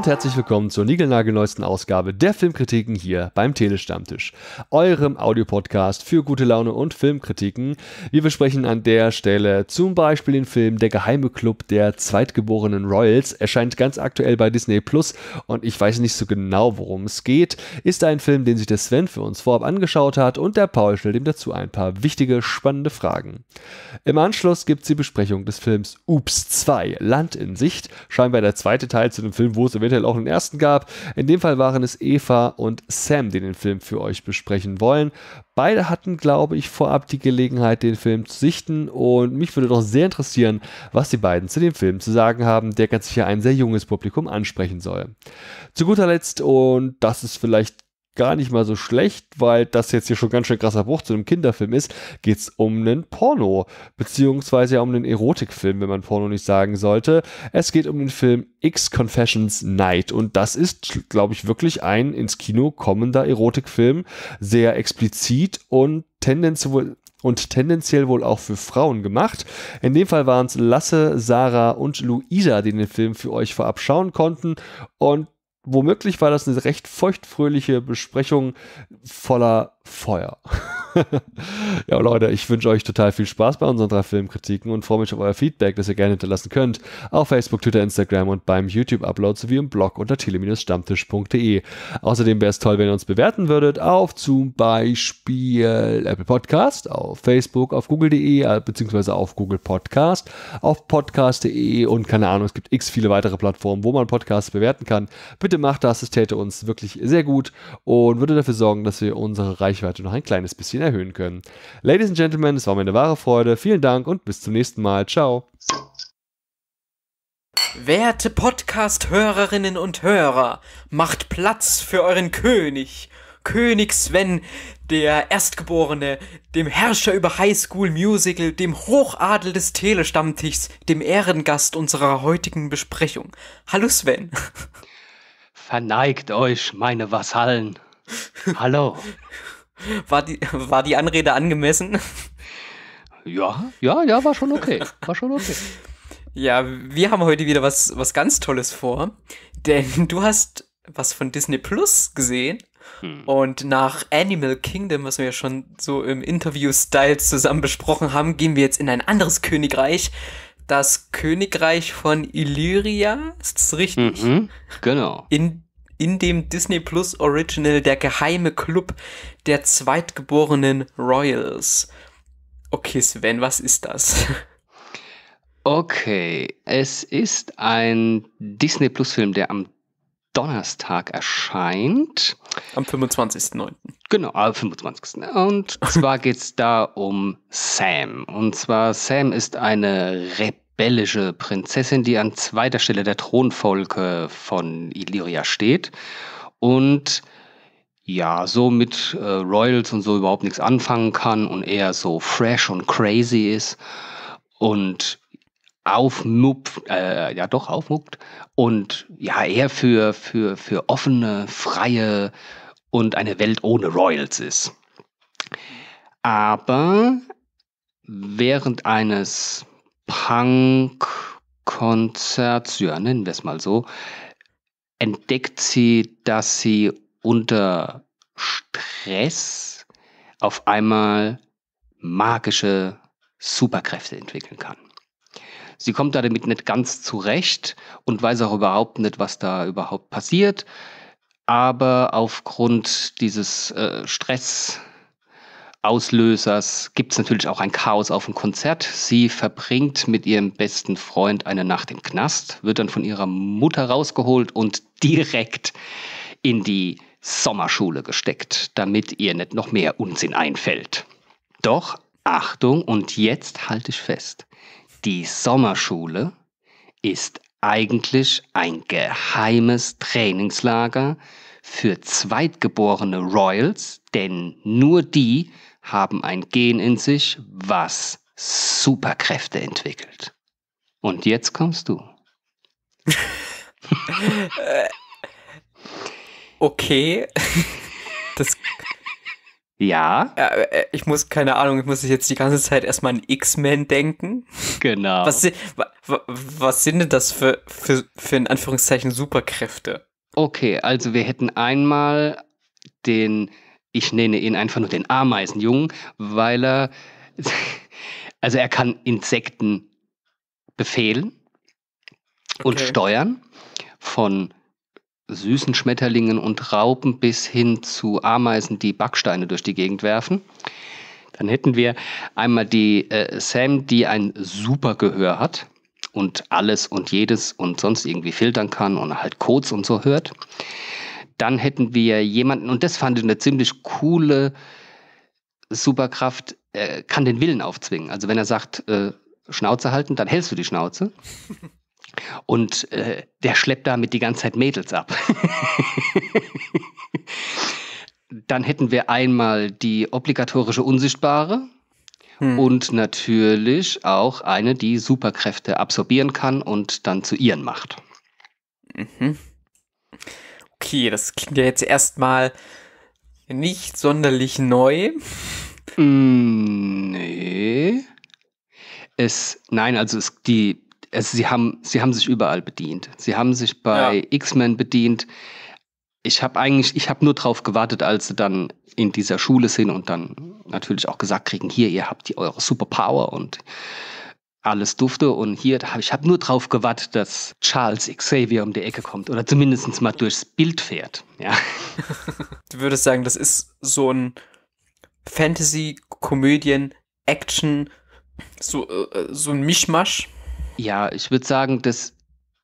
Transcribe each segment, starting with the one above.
Und herzlich willkommen zur niegelnagelneuesten Ausgabe der Filmkritiken hier beim Telestammtisch, eurem Audiopodcast für gute Laune und Filmkritiken. Wir besprechen an der Stelle zum Beispiel den Film Der geheime Club der zweitgeborenen Royals, erscheint ganz aktuell bei Disney Plus und ich weiß nicht so genau, worum es geht. Ist ein Film, den sich der Sven für uns vorab angeschaut hat und der Paul stellt ihm dazu ein paar wichtige, spannende Fragen. Im Anschluss gibt es die Besprechung des Films Ups 2, Land in Sicht, scheinbar der zweite Teil zu dem Film, wo es eventuell auch einen ersten gab. In dem Fall waren es Eva und Sam, die den Film für euch besprechen wollen. Beide hatten, glaube ich, vorab die Gelegenheit, den Film zu sichten und mich würde doch sehr interessieren, was die beiden zu dem Film zu sagen haben, der ganz sicher ein sehr junges Publikum ansprechen soll. Zu guter Letzt, und das ist vielleicht gar nicht mal so schlecht, weil das jetzt hier schon ganz schön krasser Bruch zu einem Kinderfilm ist, geht es um einen Porno, beziehungsweise ja um einen Erotikfilm, wenn man Porno nicht sagen sollte. Es geht um den Film X Confessions Night und das ist, glaube ich, wirklich ein ins Kino kommender Erotikfilm, sehr explizit und tendenziell und tendenziell wohl auch für Frauen gemacht. In dem Fall waren es Lasse, Sarah und Luisa, die den Film für euch vorab schauen konnten und womöglich war das eine recht feuchtfröhliche Besprechung voller Feuer. ja, Leute, ich wünsche euch total viel Spaß bei unseren drei Filmkritiken und freue mich auf euer Feedback, das ihr gerne hinterlassen könnt. Auf Facebook, Twitter, Instagram und beim YouTube-Upload sowie im Blog unter tele-stammtisch.de. Außerdem wäre es toll, wenn ihr uns bewerten würdet auf zum Beispiel Apple Podcast, auf Facebook, auf google.de, äh, beziehungsweise auf Google Podcast, auf podcast.de und keine Ahnung, es gibt x viele weitere Plattformen, wo man Podcasts bewerten kann. Bitte macht das, es täte uns wirklich sehr gut und würde dafür sorgen, dass wir unsere Reichweite noch ein kleines bisschen bisschen erhöhen können. Ladies and Gentlemen, es war mir eine wahre Freude. Vielen Dank und bis zum nächsten Mal. Ciao. Werte Podcast-Hörerinnen und Hörer, macht Platz für euren König. König Sven, der Erstgeborene, dem Herrscher über Highschool Musical, dem Hochadel des Telestammtischs, dem Ehrengast unserer heutigen Besprechung. Hallo Sven. Verneigt euch, meine Vasallen. Hallo. War die, war die Anrede angemessen? Ja, ja, ja, war schon okay. War schon okay. Ja, wir haben heute wieder was, was ganz Tolles vor. Denn du hast was von Disney Plus gesehen. Hm. Und nach Animal Kingdom, was wir ja schon so im Interview-Style zusammen besprochen haben, gehen wir jetzt in ein anderes Königreich. Das Königreich von Illyria, ist das richtig? Mhm, genau. In in dem Disney Plus Original Der geheime Club der zweitgeborenen Royals. Okay, Sven, was ist das? Okay, es ist ein Disney Plus Film, der am Donnerstag erscheint. Am 25.09. Genau, am 25. Und zwar geht es da um Sam. Und zwar Sam ist eine Rep rebellische Prinzessin, die an zweiter Stelle der Thronfolge von Illyria steht und ja, so mit äh, Royals und so überhaupt nichts anfangen kann und eher so fresh und crazy ist und aufmupft, äh, ja doch aufmupft und ja eher für, für, für offene, freie und eine Welt ohne Royals ist. Aber während eines Punk-Konzerts, ja, nennen wir es mal so, entdeckt sie, dass sie unter Stress auf einmal magische Superkräfte entwickeln kann. Sie kommt da damit nicht ganz zurecht und weiß auch überhaupt nicht, was da überhaupt passiert. Aber aufgrund dieses äh, Stress, Auslösers gibt es natürlich auch ein Chaos auf dem Konzert. Sie verbringt mit ihrem besten Freund eine Nacht im Knast, wird dann von ihrer Mutter rausgeholt und direkt in die Sommerschule gesteckt, damit ihr nicht noch mehr Unsinn einfällt. Doch, Achtung, und jetzt halte ich fest, die Sommerschule ist eigentlich ein geheimes Trainingslager für zweitgeborene Royals, denn nur die haben ein Gen in sich, was Superkräfte entwickelt. Und jetzt kommst du. okay. Das, Ja. Äh, ich muss, keine Ahnung, ich muss jetzt die ganze Zeit erstmal an X-Men denken. Genau. Was, was sind denn das für, für, für in Anführungszeichen Superkräfte? Okay, also wir hätten einmal den, ich nenne ihn einfach nur den Ameisenjungen, weil er, also er kann Insekten befehlen okay. und steuern von süßen Schmetterlingen und Raupen bis hin zu Ameisen, die Backsteine durch die Gegend werfen. Dann hätten wir einmal die äh, Sam, die ein super Gehör hat und alles und jedes und sonst irgendwie filtern kann und halt Codes und so hört. Dann hätten wir jemanden, und das fand ich eine ziemlich coole Superkraft, äh, kann den Willen aufzwingen. Also wenn er sagt, äh, Schnauze halten, dann hältst du die Schnauze. Und äh, der schleppt damit die ganze Zeit Mädels ab. Dann hätten wir einmal die obligatorische Unsichtbare hm. und natürlich auch eine, die Superkräfte absorbieren kann und dann zu ihren macht. Mhm. Okay, das klingt ja jetzt erstmal nicht sonderlich neu. Mm, nee. Es, nein, also es, die, es, sie, haben, sie haben sich überall bedient. Sie haben sich bei ja. X-Men bedient. Ich habe eigentlich, ich habe nur drauf gewartet, als sie dann in dieser Schule sind und dann natürlich auch gesagt kriegen, hier, ihr habt die eure Superpower und alles dufte und hier, ich habe nur drauf gewartet, dass Charles Xavier um die Ecke kommt oder zumindest mal durchs Bild fährt. Ja. Du würdest sagen, das ist so ein Fantasy, Komödien, Action, so, äh, so ein Mischmasch? Ja, ich würde sagen, das,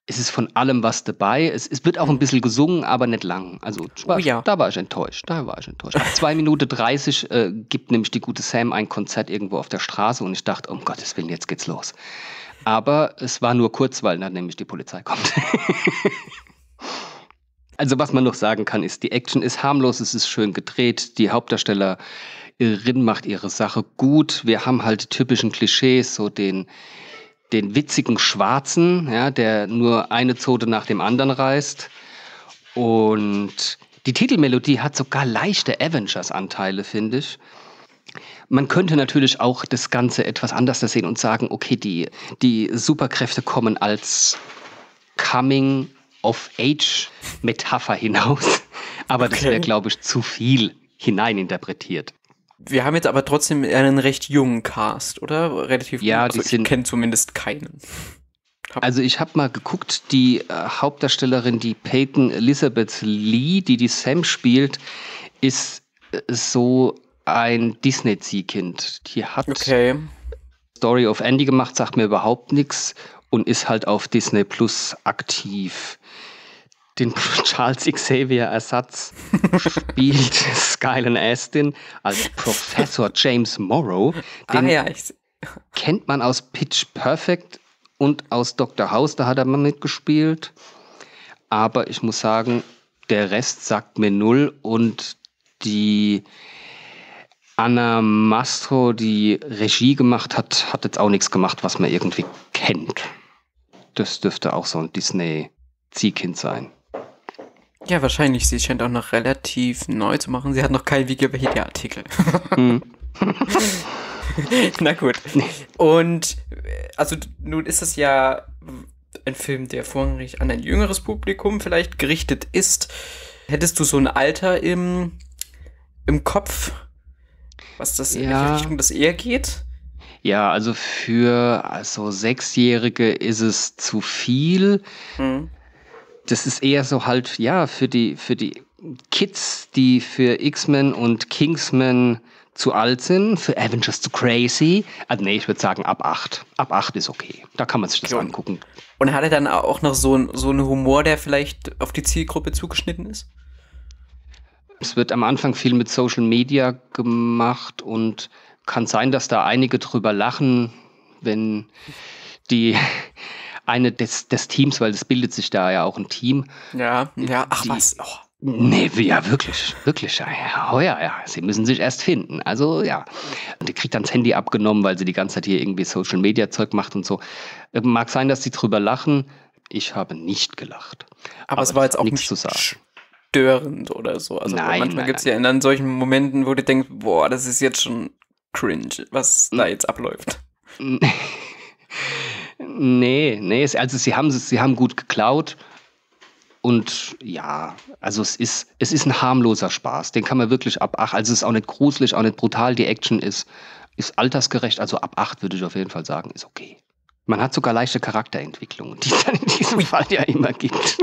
es ist von allem was dabei. Es, es wird auch ein bisschen gesungen, aber nicht lang. Also war, oh ja. da war ich enttäuscht. Da war ich enttäuscht. Ab 2 Minuten 30 äh, gibt nämlich die gute Sam ein Konzert irgendwo auf der Straße und ich dachte, um Gottes Willen, jetzt geht's los. Aber es war nur kurz, weil dann nämlich die Polizei kommt. also was man noch sagen kann, ist, die Action ist harmlos, es ist schön gedreht, die Hauptdarsteller Rin macht ihre Sache gut. Wir haben halt typischen Klischees, so den, den witzigen Schwarzen, ja, der nur eine Zote nach dem anderen reißt. Und die Titelmelodie hat sogar leichte Avengers-Anteile, finde ich. Man könnte natürlich auch das Ganze etwas anders sehen und sagen, okay, die, die Superkräfte kommen als Coming-of-Age-Metapher hinaus. Aber okay. das wäre, glaube ich, zu viel hineininterpretiert. Wir haben jetzt aber trotzdem einen recht jungen Cast, oder? Relativ Ja, also. Ich kenne zumindest keinen. Hab also ich habe mal geguckt, die äh, Hauptdarstellerin, die Peyton Elizabeth Lee, die die Sam spielt, ist äh, so ein Disney-Ziehkind. Die hat okay. Story of Andy gemacht, sagt mir überhaupt nichts und ist halt auf Disney Plus aktiv den Charles Xavier Ersatz spielt Skylan Astin als Professor James Morrow. Den ah, ja, ich kennt man aus Pitch Perfect und aus Dr. House, da hat er mal mitgespielt. Aber ich muss sagen, der Rest sagt mir null und die Anna Mastro, die Regie gemacht hat, hat jetzt auch nichts gemacht, was man irgendwie kennt. Das dürfte auch so ein Disney-Ziehkind sein. Ja, wahrscheinlich. Sie scheint auch noch relativ neu zu machen. Sie hat noch keinen Wikipedia-Artikel. Hm. Na gut. Und also nun ist es ja ein Film, der vorrangig an ein jüngeres Publikum vielleicht gerichtet ist. Hättest du so ein Alter im, im Kopf, was das ja. in welche Richtung das eher geht? Ja, also für also Sechsjährige ist es zu viel. Mhm das ist eher so halt, ja, für die, für die Kids, die für X-Men und Kingsman zu alt sind, für Avengers zu crazy. Also nee, ich würde sagen ab 8. Ab 8 ist okay. Da kann man sich das ja. angucken. Und hat er dann auch noch so, so einen Humor, der vielleicht auf die Zielgruppe zugeschnitten ist? Es wird am Anfang viel mit Social Media gemacht und kann sein, dass da einige drüber lachen, wenn die eine des, des Teams, weil es bildet sich da ja auch ein Team. Ja, ja, ach die, was. Oh. Nee, ja, wirklich, wirklich. Ja, oh ja, ja, sie müssen sich erst finden. Also ja. Und die kriegt dann das Handy abgenommen, weil sie die ganze Zeit hier irgendwie Social Media Zeug macht und so. Äh, mag sein, dass sie drüber lachen. Ich habe nicht gelacht. Aber, Aber es war jetzt auch nichts zu sagen störend oder so. Also Nein, manchmal gibt es ja in solchen Momenten, wo du denkst, boah, das ist jetzt schon cringe, was da jetzt abläuft. Nee, nee, also sie haben, sie haben gut geklaut. Und ja, also es ist, es ist ein harmloser Spaß. Den kann man wirklich ab 8. Also es ist auch nicht gruselig, auch nicht brutal. Die Action ist, ist altersgerecht. Also ab 8 würde ich auf jeden Fall sagen, ist okay. Man hat sogar leichte Charakterentwicklungen, die es dann in diesem Fall ja immer gibt.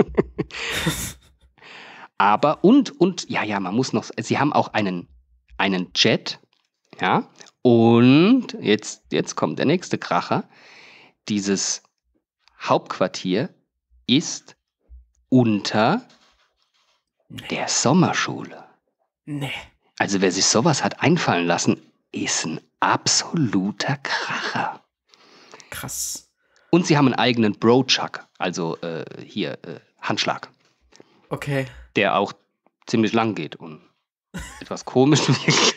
Aber und, und, ja, ja, man muss noch, sie haben auch einen, einen Jet, ja, und jetzt, jetzt kommt der nächste Kracher. Dieses Hauptquartier ist unter der Sommerschule. Nee. Also wer sich sowas hat einfallen lassen, ist ein absoluter Kracher. Krass. Und sie haben einen eigenen Bro-Chuck, also äh, hier äh, Handschlag, Okay. der auch ziemlich lang geht und etwas komisch wirkt.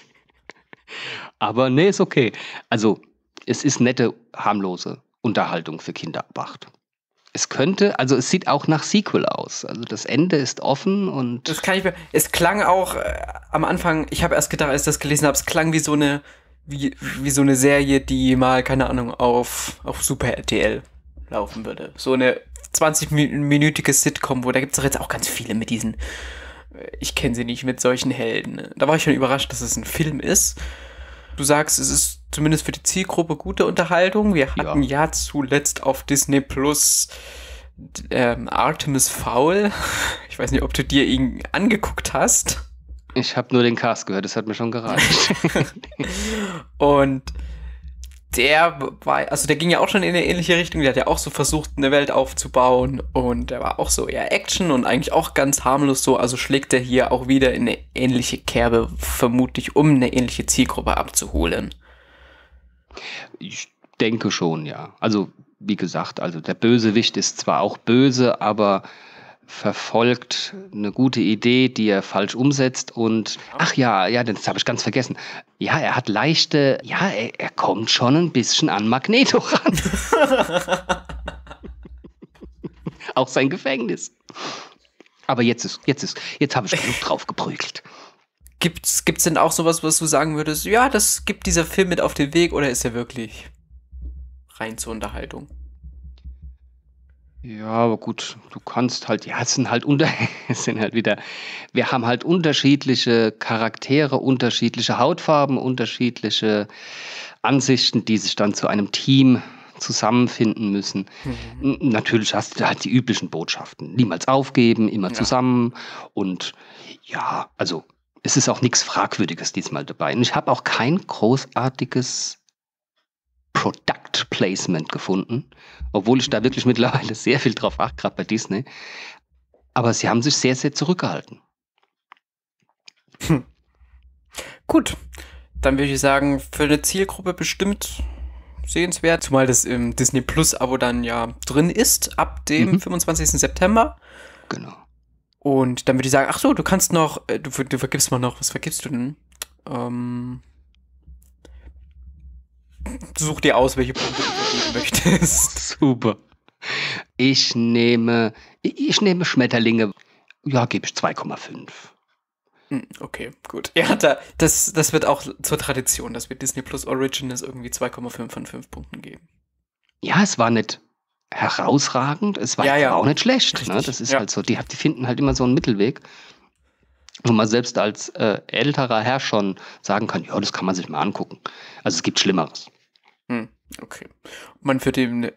Aber nee, ist okay. Also es ist nette, harmlose Unterhaltung für Kinder ab acht. Es könnte, also es sieht auch nach Sequel aus. Also das Ende ist offen und Das kann ich mir. Es klang auch äh, am Anfang, ich habe erst gedacht, als ich das gelesen habe, es klang wie so eine, wie, wie so eine Serie, die mal, keine Ahnung, auf, auf Super RTL laufen würde. So eine 20-minütige Sitcom, wo da gibt es doch jetzt auch ganz viele mit diesen, äh, ich kenne sie nicht, mit solchen Helden. Da war ich schon überrascht, dass es ein Film ist. Du sagst, es ist zumindest für die Zielgruppe gute Unterhaltung. Wir hatten ja, zuletzt auf Disney Plus ähm, Artemis Fowl. Ich weiß nicht, ob du dir ihn angeguckt hast. ich habe nur den Cast gehört, das hat mir schon gereicht. Und der war, also der ging ja auch schon in eine ähnliche Richtung. Der hat ja auch so versucht, eine Welt aufzubauen. Und der war auch so eher Action und eigentlich auch ganz harmlos so. Also schlägt er hier auch wieder in eine ähnliche Kerbe, vermutlich, um eine ähnliche Zielgruppe abzuholen. Ich denke schon, ja. Also, wie gesagt, also der Bösewicht ist zwar auch böse, aber verfolgt eine gute Idee, die er falsch umsetzt und ach ja, ja, das habe ich ganz vergessen. Ja, er hat leichte, ja, er, er kommt schon ein bisschen an Magneto ran. auch sein Gefängnis. Aber jetzt ist, jetzt ist, jetzt habe ich genug drauf geprügelt. Gibt's, gibt's denn auch sowas, was du sagen würdest, ja, das gibt dieser Film mit auf den Weg oder ist er wirklich rein zur Unterhaltung? Ja, aber gut, du kannst halt, ja, es sind halt unter, es sind halt wieder, wir haben halt unterschiedliche Charaktere, unterschiedliche Hautfarben, unterschiedliche Ansichten, die sich dann zu einem Team zusammenfinden müssen. N- Natürlich hast du halt die üblichen Botschaften. Niemals aufgeben, immer Ja. zusammen und ja, also es ist auch nichts Fragwürdiges diesmal dabei. Und ich habe auch kein großartiges Product Placement gefunden, obwohl ich da wirklich mittlerweile sehr viel drauf achte, gerade bei Disney. Aber sie haben sich sehr, sehr zurückgehalten. Gut, dann würde ich sagen, für eine Zielgruppe bestimmt sehenswert, zumal das im Disney Plus Abo dann ja drin ist, ab dem Mhm. 25. September. Genau. Und dann würde ich sagen, ach so, du kannst noch, äh, du, du vergibst mal noch, was vergibst du denn? Ähm, such dir aus, welche Punkte du vergeben möchtest. Super. Ich nehme, ich nehme Schmetterlinge. Ja, gebe ich 2,5. Hm, Okay, gut. Ja, da, das, das wird auch zur Tradition, dass wir Disney Plus Originals irgendwie 2,5 von 5 Punkten geben. Ja, es war nicht herausragend, es war Ja, ja. auch nicht schlecht. Ne? Das ist ja. halt so, die, die finden halt immer so einen Mittelweg. Wo man selbst als äh, älterer Herr schon sagen kann, ja, das kann man sich mal angucken. Also es gibt Schlimmeres. Hm, okay. Ob man für den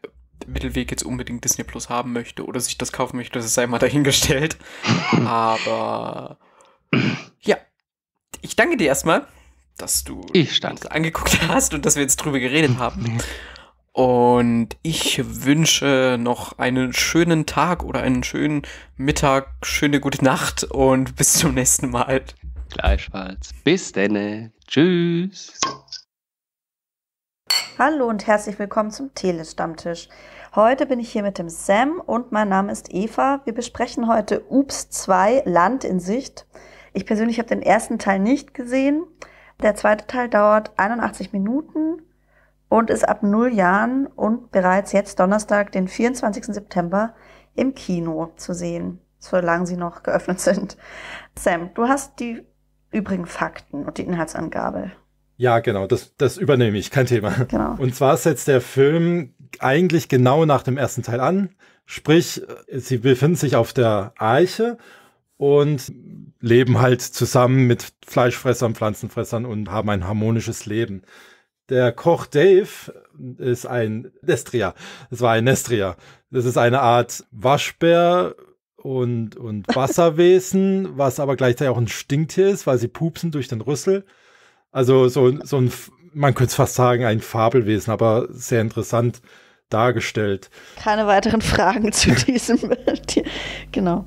Mittelweg jetzt unbedingt Disney Plus haben möchte oder sich das kaufen möchte, das sei mal dahingestellt. Aber ja, ich danke dir erstmal, dass du das angeguckt hast und dass wir jetzt drüber geredet haben. Und ich wünsche noch einen schönen Tag oder einen schönen Mittag, schöne gute Nacht und bis zum nächsten Mal. Gleichfalls. Bis denn. Tschüss. Hallo und herzlich willkommen zum Telestammtisch. Heute bin ich hier mit dem Sam und mein Name ist Eva. Wir besprechen heute Ups 2 Land in Sicht. Ich persönlich habe den ersten Teil nicht gesehen. Der zweite Teil dauert 81 Minuten und ist ab 0 Jahren und bereits jetzt Donnerstag, den 24. September, im Kino zu sehen. solange sie noch geöffnet sind. Sam, du hast die übrigen Fakten und die Inhaltsangabe. Ja, genau, das, das übernehme ich, kein Thema. Genau. Und zwar setzt der Film eigentlich genau nach dem ersten Teil an. Sprich, sie befinden sich auf der Eiche und leben halt zusammen mit Fleischfressern, Pflanzenfressern und haben ein harmonisches Leben. Der Koch Dave ist ein Nestria. Das war ein Nestria. Das ist eine Art Waschbär und, und Wasserwesen, was aber gleichzeitig auch ein Stinktier ist, weil sie pupsen durch den Rüssel. Also so, so ein, man könnte es fast sagen, ein Fabelwesen, aber sehr interessant dargestellt. Keine weiteren Fragen zu diesem Tier. Genau.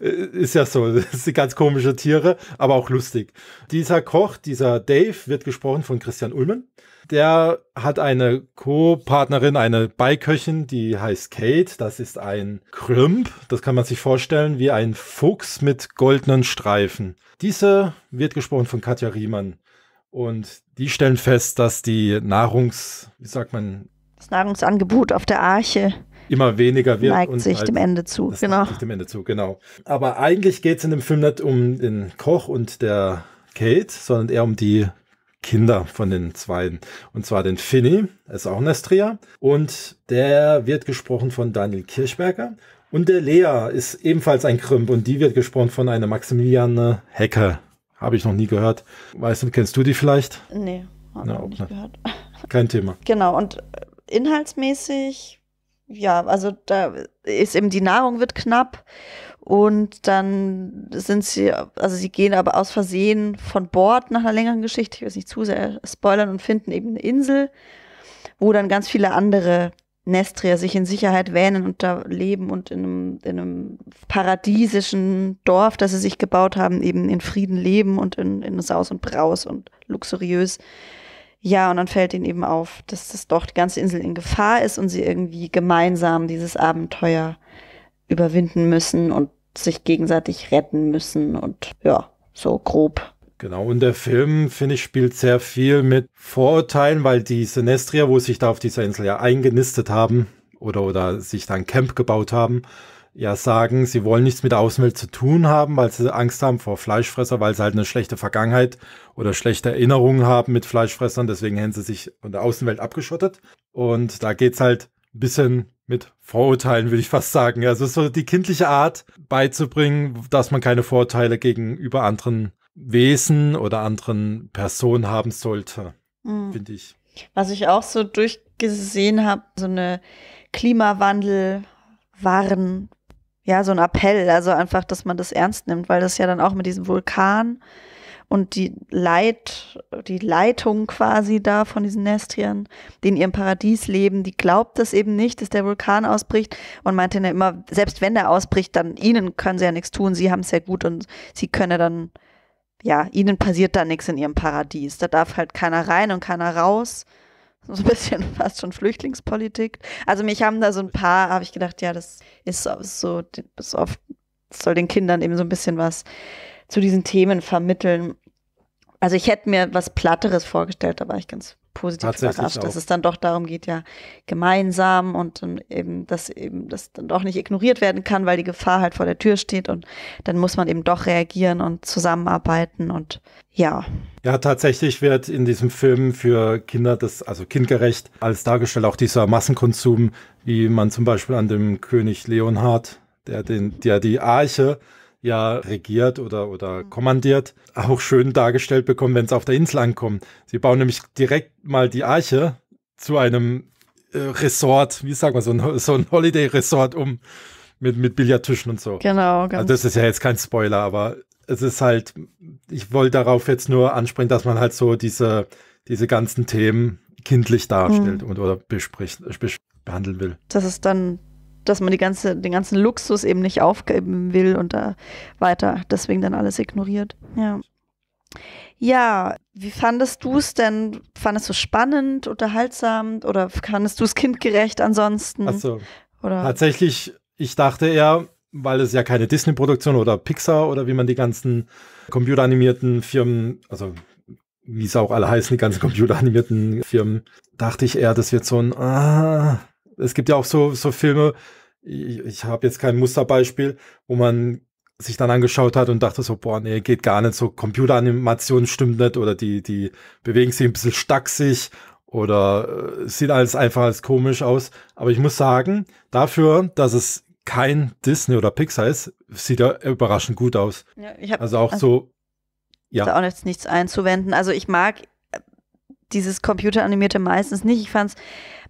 Äh, ist ja so, das sind ganz komische Tiere, aber auch lustig. Dieser Koch, dieser Dave, wird gesprochen von Christian Ulmen. Der hat eine Co-Partnerin, eine Beiköchin, die heißt Kate. Das ist ein Krümp. Das kann man sich vorstellen wie ein Fuchs mit goldenen Streifen. Diese wird gesprochen von Katja Riemann. Und die stellen fest, dass die Nahrungs, wie sagt man, das Nahrungsangebot auf der Arche immer weniger wird. Neigt sich halt dem Ende zu, genau. Neigt sich dem Ende zu, genau. Aber eigentlich geht es in dem Film nicht um den Koch und der Kate, sondern eher um die Kinder von den Zweien. Und zwar den Finny, ist auch ein Estria. Und der wird gesprochen von Daniel Kirchberger. Und der Lea ist ebenfalls ein Krümp und die wird gesprochen von einer Maximiliane Hecke. Habe ich noch nie gehört. Weißt du, kennst du die vielleicht? Nee, habe ich nicht gehört. Kein Thema. Genau, und inhaltsmäßig, ja, also da ist eben die Nahrung wird knapp und dann sind sie, also sie gehen aber aus Versehen von Bord nach einer längeren Geschichte, ich es nicht zu sehr spoilern und finden eben eine Insel, wo dann ganz viele andere Nestrier sich in Sicherheit wähnen und da leben und in einem, in einem paradiesischen Dorf, das sie sich gebaut haben, eben in Frieden leben und in, in Saus und Braus und luxuriös ja, und dann fällt ihnen eben auf, dass das doch die ganze Insel in Gefahr ist und sie irgendwie gemeinsam dieses Abenteuer überwinden müssen und sich gegenseitig retten müssen und ja, so grob. Genau, und der Film, finde ich, spielt sehr viel mit Vorurteilen, weil die Sinestria, wo sich da auf dieser Insel ja eingenistet haben oder, oder sich da ein Camp gebaut haben, ja sagen, sie wollen nichts mit der Außenwelt zu tun haben, weil sie Angst haben vor Fleischfresser, weil sie halt eine schlechte Vergangenheit oder schlechte Erinnerungen haben mit Fleischfressern. Deswegen haben sie sich von der Außenwelt abgeschottet. Und da geht's halt ein bisschen mit Vorurteilen, würde ich fast sagen. Also so die kindliche Art beizubringen, dass man keine Vorurteile gegenüber anderen Wesen oder anderen Personen haben sollte, mhm. finde ich. Was ich auch so durchgesehen habe, so eine Klimawandel Warn ja, so ein Appell, also einfach, dass man das ernst nimmt, weil das ja dann auch mit diesem Vulkan und die Leit, die Leitung quasi da von diesen Nestriern, die in ihrem Paradies leben, die glaubt das eben nicht, dass der Vulkan ausbricht und meinte ja immer, selbst wenn der ausbricht, dann ihnen können sie ja nichts tun, sie haben es ja gut und sie können dann, ja, ihnen passiert da nichts in ihrem Paradies. Da darf halt keiner rein und keiner raus so ein bisschen fast schon Flüchtlingspolitik. Also mich haben da so ein paar, habe ich gedacht, ja, das ist so, das oft soll den Kindern eben so ein bisschen was zu diesen Themen vermitteln. Also ich hätte mir was Platteres vorgestellt, da war ich ganz positiv überrascht, dass es dann doch darum geht, ja, gemeinsam und dann eben, dass eben das dann doch nicht ignoriert werden kann, weil die Gefahr halt vor der Tür steht und dann muss man eben doch reagieren und zusammenarbeiten und ja. Ja, tatsächlich wird in diesem Film für Kinder das, also kindgerecht, als dargestellt auch dieser Massenkonsum, wie man zum Beispiel an dem König Leonhard, der den, der die Arche ja regiert oder, oder mhm. kommandiert, auch schön dargestellt bekommen, wenn es auf der Insel ankommt. Sie bauen nämlich direkt mal die Arche zu einem äh, Resort, wie sagt man, so ein, so ein Holiday-Resort um mit, mit Billardtischen und so. Genau, ganz Also das ist ja jetzt kein Spoiler, aber es ist halt, ich wollte darauf jetzt nur ansprechen, dass man halt so diese, diese ganzen Themen kindlich darstellt mhm. und oder bespricht, behandeln will. Das ist dann dass man die ganze, den ganzen Luxus eben nicht aufgeben will und da weiter deswegen dann alles ignoriert. Ja. Ja, wie fandest du es denn? Fandest du es spannend, unterhaltsam oder fandest du es kindgerecht ansonsten? Achso. Oder? Tatsächlich, ich dachte eher, weil es ja keine Disney-Produktion oder Pixar oder wie man die ganzen computeranimierten Firmen, also wie es auch alle heißen, die ganzen computeranimierten Firmen, dachte ich eher, das wird so ein, ah, es gibt ja auch so, so Filme, ich, ich habe jetzt kein Musterbeispiel, wo man sich dann angeschaut hat und dachte so, boah, nee, geht gar nicht, so Computeranimation stimmt nicht oder die, die bewegen sich ein bisschen stacksig oder äh, sieht alles einfach als komisch aus. Aber ich muss sagen, dafür, dass es kein Disney oder Pixar ist, sieht er überraschend gut aus. Ja, hab, also auch also, so, ja. Da auch jetzt nichts einzuwenden. Also ich mag äh, dieses computeranimierte meistens nicht. Ich fand es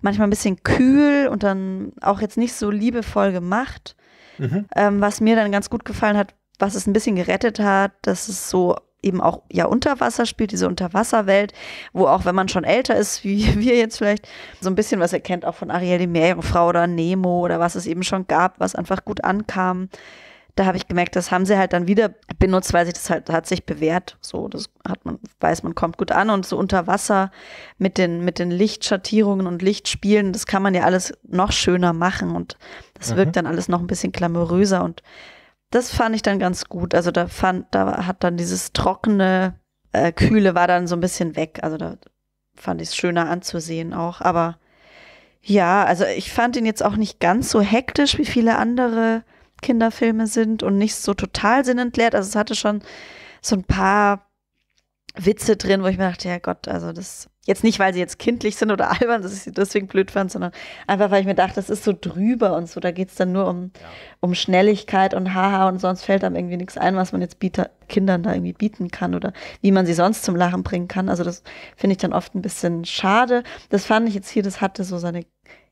manchmal ein bisschen kühl und dann auch jetzt nicht so liebevoll gemacht. Mhm. Ähm, was mir dann ganz gut gefallen hat, was es ein bisschen gerettet hat, dass es so eben auch ja unter Wasser spielt, diese Unterwasserwelt, wo auch wenn man schon älter ist, wie wir jetzt vielleicht, so ein bisschen was erkennt, auch von Ariel die Meerjungfrau oder Nemo oder was es eben schon gab, was einfach gut ankam. Da habe ich gemerkt, das haben sie halt dann wieder benutzt, weil sich das halt hat sich bewährt. So, das hat man, weiß man, kommt gut an und so unter Wasser mit den, mit den Lichtschattierungen und Lichtspielen, das kann man ja alles noch schöner machen und das mhm. wirkt dann alles noch ein bisschen glamouröser und das fand ich dann ganz gut. Also da fand, da hat dann dieses trockene, äh, kühle war dann so ein bisschen weg. Also da fand ich es schöner anzusehen auch. Aber ja, also ich fand ihn jetzt auch nicht ganz so hektisch wie viele andere Kinderfilme sind und nicht so total sinnentleert. Also es hatte schon so ein paar Witze drin, wo ich mir dachte, ja Gott, also das Jetzt nicht, weil sie jetzt kindlich sind oder albern, dass ich sie deswegen blöd fand, sondern einfach, weil ich mir dachte, das ist so drüber und so. Da geht es dann nur um, ja. um Schnelligkeit und Haha und sonst fällt einem irgendwie nichts ein, was man jetzt Bieter, Kindern da irgendwie bieten kann oder wie man sie sonst zum Lachen bringen kann. Also das finde ich dann oft ein bisschen schade. Das fand ich jetzt hier, das hatte so seine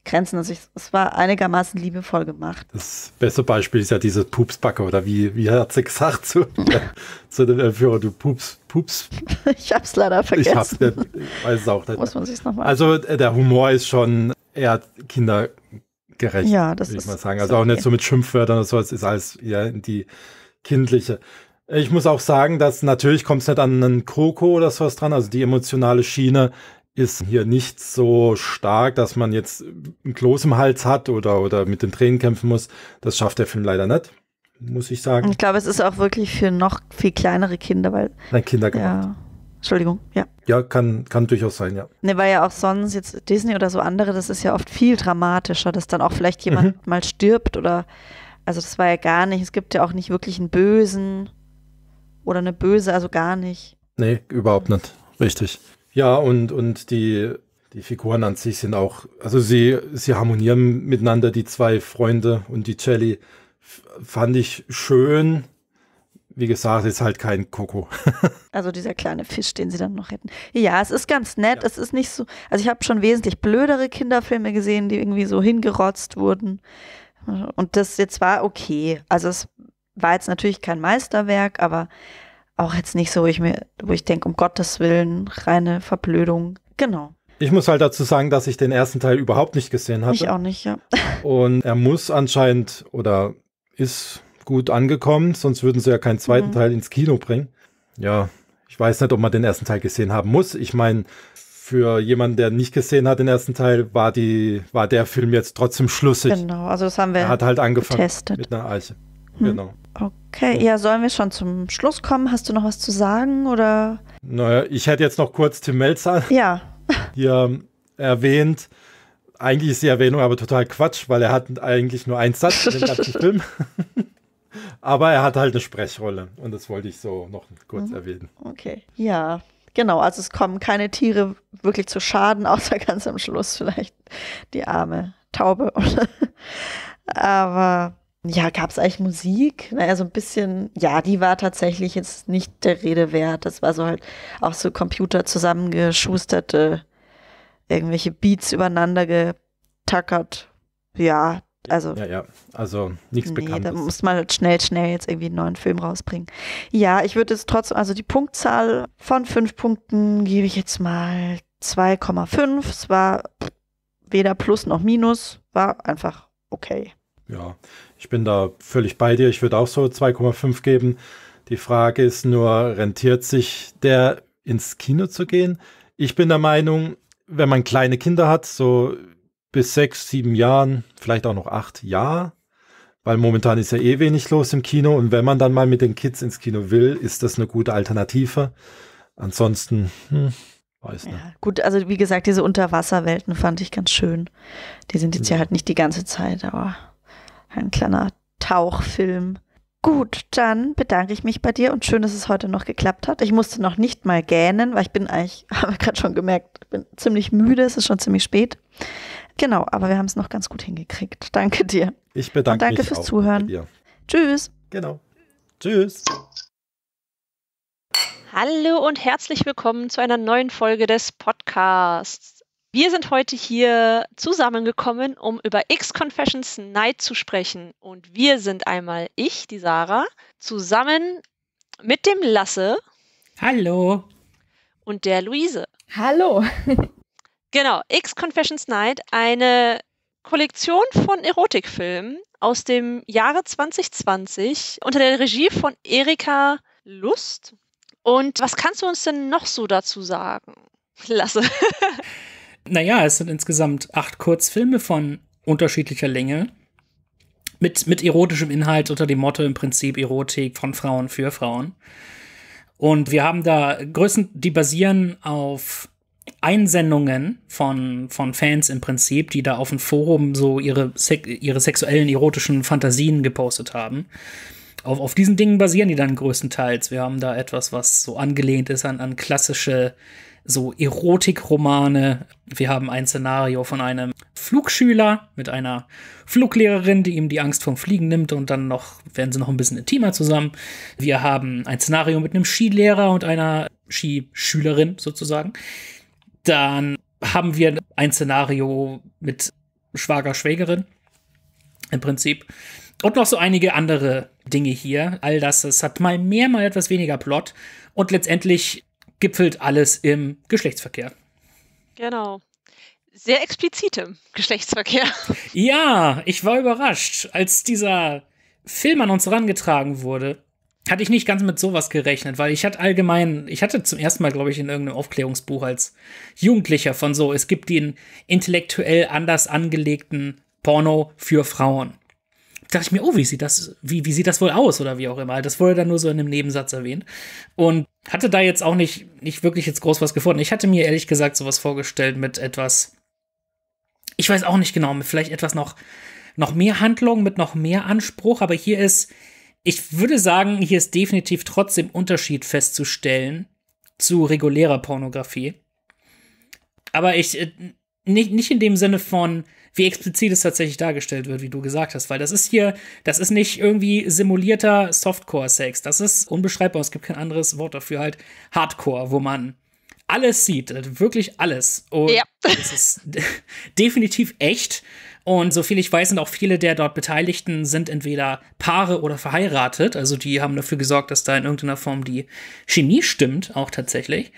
Grenzen. Also ich, es war einigermaßen liebevoll gemacht. Das beste Beispiel ist ja diese Pupsbacke oder wie, wie hat sie gesagt zu, äh, zu den Führer, du Pups, Pups. ich hab's leider vergessen. Ich, hab's, ich weiß es auch nicht. Muss man sich's nochmal. Also äh, der Humor ist schon eher kindergerecht, ja, das würde ich mal sagen. Also auch okay. nicht so mit Schimpfwörtern oder so, es ist alles eher in die kindliche. Ich muss auch sagen, dass natürlich kommt es nicht an einen Kroko oder sowas dran, also die emotionale Schiene ist hier nicht so stark, dass man jetzt ein Kloß im Hals hat oder, oder mit den Tränen kämpfen muss. Das schafft der Film leider nicht, muss ich sagen. Ich glaube, es ist auch wirklich für noch viel kleinere Kinder, weil. Ein Kinder gemacht. Ja. Entschuldigung, ja. Ja, kann, kann durchaus sein, ja. Ne, weil ja auch sonst jetzt Disney oder so andere, das ist ja oft viel dramatischer, dass dann auch vielleicht jemand mhm. mal stirbt oder, also das war ja gar nicht, es gibt ja auch nicht wirklich einen Bösen oder eine Böse, also gar nicht. Nee, überhaupt nicht. Richtig. Ja, und, und die, die Figuren an sich sind auch, also sie, sie harmonieren miteinander, die zwei Freunde und die Jelly fand ich schön. Wie gesagt, ist halt kein Koko. also dieser kleine Fisch, den sie dann noch hätten. Ja, es ist ganz nett. Ja. Es ist nicht so. Also ich habe schon wesentlich blödere Kinderfilme gesehen, die irgendwie so hingerotzt wurden. Und das jetzt war okay. Also es war jetzt natürlich kein Meisterwerk, aber auch jetzt nicht so, wo ich mir, wo ich denke, um Gottes Willen, reine Verblödung. Genau. Ich muss halt dazu sagen, dass ich den ersten Teil überhaupt nicht gesehen hatte. Ich auch nicht, ja. Und er muss anscheinend oder ist gut angekommen, sonst würden sie ja keinen zweiten mhm. Teil ins Kino bringen. Ja, ich weiß nicht, ob man den ersten Teil gesehen haben muss. Ich meine, für jemanden, der nicht gesehen hat den ersten Teil, war die, war der Film jetzt trotzdem schlussig. Genau, also das haben wir Er hat halt angefangen getestet. mit einer Eiche. Hm. Genau. Okay, ja, sollen wir schon zum Schluss kommen? Hast du noch was zu sagen oder? Naja, ich hätte jetzt noch kurz Tim Melzer ja. hier erwähnt. Eigentlich ist die Erwähnung aber total Quatsch, weil er hat eigentlich nur einen Satz in dem ganzen Film. aber er hat halt eine Sprechrolle und das wollte ich so noch kurz mhm. erwähnen. Okay, ja, genau. Also es kommen keine Tiere wirklich zu Schaden, außer ganz am Schluss vielleicht die arme Taube. aber ja, gab es eigentlich Musik? Naja, so ein bisschen, ja, die war tatsächlich jetzt nicht der Rede wert. Das war so halt auch so Computer zusammengeschusterte, irgendwelche Beats übereinander getackert. Ja, also. Ja, ja, also nichts nee, Bekanntes. Da muss man halt schnell, schnell jetzt irgendwie einen neuen Film rausbringen. Ja, ich würde jetzt trotzdem, also die Punktzahl von fünf Punkten gebe ich jetzt mal 2,5. Es war weder Plus noch Minus, war einfach okay. Ja, ich bin da völlig bei dir. Ich würde auch so 2,5 geben. Die Frage ist nur, rentiert sich der ins Kino zu gehen? Ich bin der Meinung, wenn man kleine Kinder hat, so bis sechs, sieben Jahren, vielleicht auch noch acht, ja. Weil momentan ist ja eh wenig los im Kino und wenn man dann mal mit den Kids ins Kino will, ist das eine gute Alternative. Ansonsten, hm, weiß nicht. Ja, gut, also wie gesagt, diese Unterwasserwelten fand ich ganz schön. Die sind jetzt ja, ja halt nicht die ganze Zeit, aber Ein kleiner Tauchfilm. Gut, dann bedanke ich mich bei dir und schön, dass es heute noch geklappt hat. Ich musste noch nicht mal gähnen, weil ich bin eigentlich, habe ich gerade schon gemerkt, ich bin ziemlich müde, es ist schon ziemlich spät. Genau, aber wir haben es noch ganz gut hingekriegt. Danke dir. Ich bedanke und danke mich fürs Zuhören. Tschüss. Genau. Tschüss. Hallo und herzlich willkommen zu einer neuen Folge des Podcasts. Wir sind heute hier zusammengekommen, um über X-Confessions Night zu sprechen. Und wir sind einmal ich, die Sarah, zusammen mit dem Lasse. Hallo. Und der Luise. Hallo. genau, X-Confessions Night, eine Kollektion von Erotikfilmen aus dem Jahre 2020 unter der Regie von Erika Lust. Und was kannst du uns denn noch so dazu sagen? Lasse. Naja, es sind insgesamt acht Kurzfilme von unterschiedlicher Länge. Mit, mit erotischem Inhalt unter dem Motto im Prinzip Erotik von Frauen für Frauen. Und wir haben da Größen, die basieren auf Einsendungen von, von Fans im Prinzip, die da auf dem Forum so ihre, ihre sexuellen, erotischen Fantasien gepostet haben. Auf, auf diesen Dingen basieren die dann größtenteils. Wir haben da etwas, was so angelehnt ist an, an klassische so Erotikromane. Wir haben ein Szenario von einem Flugschüler mit einer Fluglehrerin, die ihm die Angst vom Fliegen nimmt und dann noch werden sie noch ein bisschen intimer zusammen. Wir haben ein Szenario mit einem Skilehrer und einer Skischülerin sozusagen. Dann haben wir ein Szenario mit Schwager, Schwägerin im Prinzip. Und noch so einige andere Dinge hier. All das, es hat mal mehr, mal etwas weniger Plot. Und letztendlich gipfelt alles im Geschlechtsverkehr. Genau. Sehr explizitem Geschlechtsverkehr. Ja, ich war überrascht, als dieser Film an uns herangetragen wurde. Hatte ich nicht ganz mit sowas gerechnet, weil ich hatte allgemein, ich hatte zum ersten Mal, glaube ich, in irgendeinem Aufklärungsbuch als Jugendlicher von so, es gibt den intellektuell anders angelegten Porno für Frauen dachte ich mir, oh, wie sieht das, wie, wie sieht das wohl aus oder wie auch immer. Das wurde dann nur so in einem Nebensatz erwähnt. Und hatte da jetzt auch nicht, nicht wirklich jetzt groß was gefunden. Ich hatte mir ehrlich gesagt sowas vorgestellt mit etwas, ich weiß auch nicht genau, mit vielleicht etwas noch, noch mehr Handlung, mit noch mehr Anspruch, aber hier ist, ich würde sagen, hier ist definitiv trotzdem Unterschied festzustellen zu regulärer Pornografie. Aber ich, äh, nicht, nicht in dem Sinne von, wie explizit es tatsächlich dargestellt wird, wie du gesagt hast, weil das ist hier, das ist nicht irgendwie simulierter Softcore-Sex, das ist unbeschreibbar, es gibt kein anderes Wort dafür, halt Hardcore, wo man alles sieht, äh, wirklich alles. Und ja. es ist definitiv echt. Und soviel ich weiß, sind auch viele der dort Beteiligten sind entweder Paare oder verheiratet. Also die haben dafür gesorgt, dass da in irgendeiner Form die Chemie stimmt, auch tatsächlich.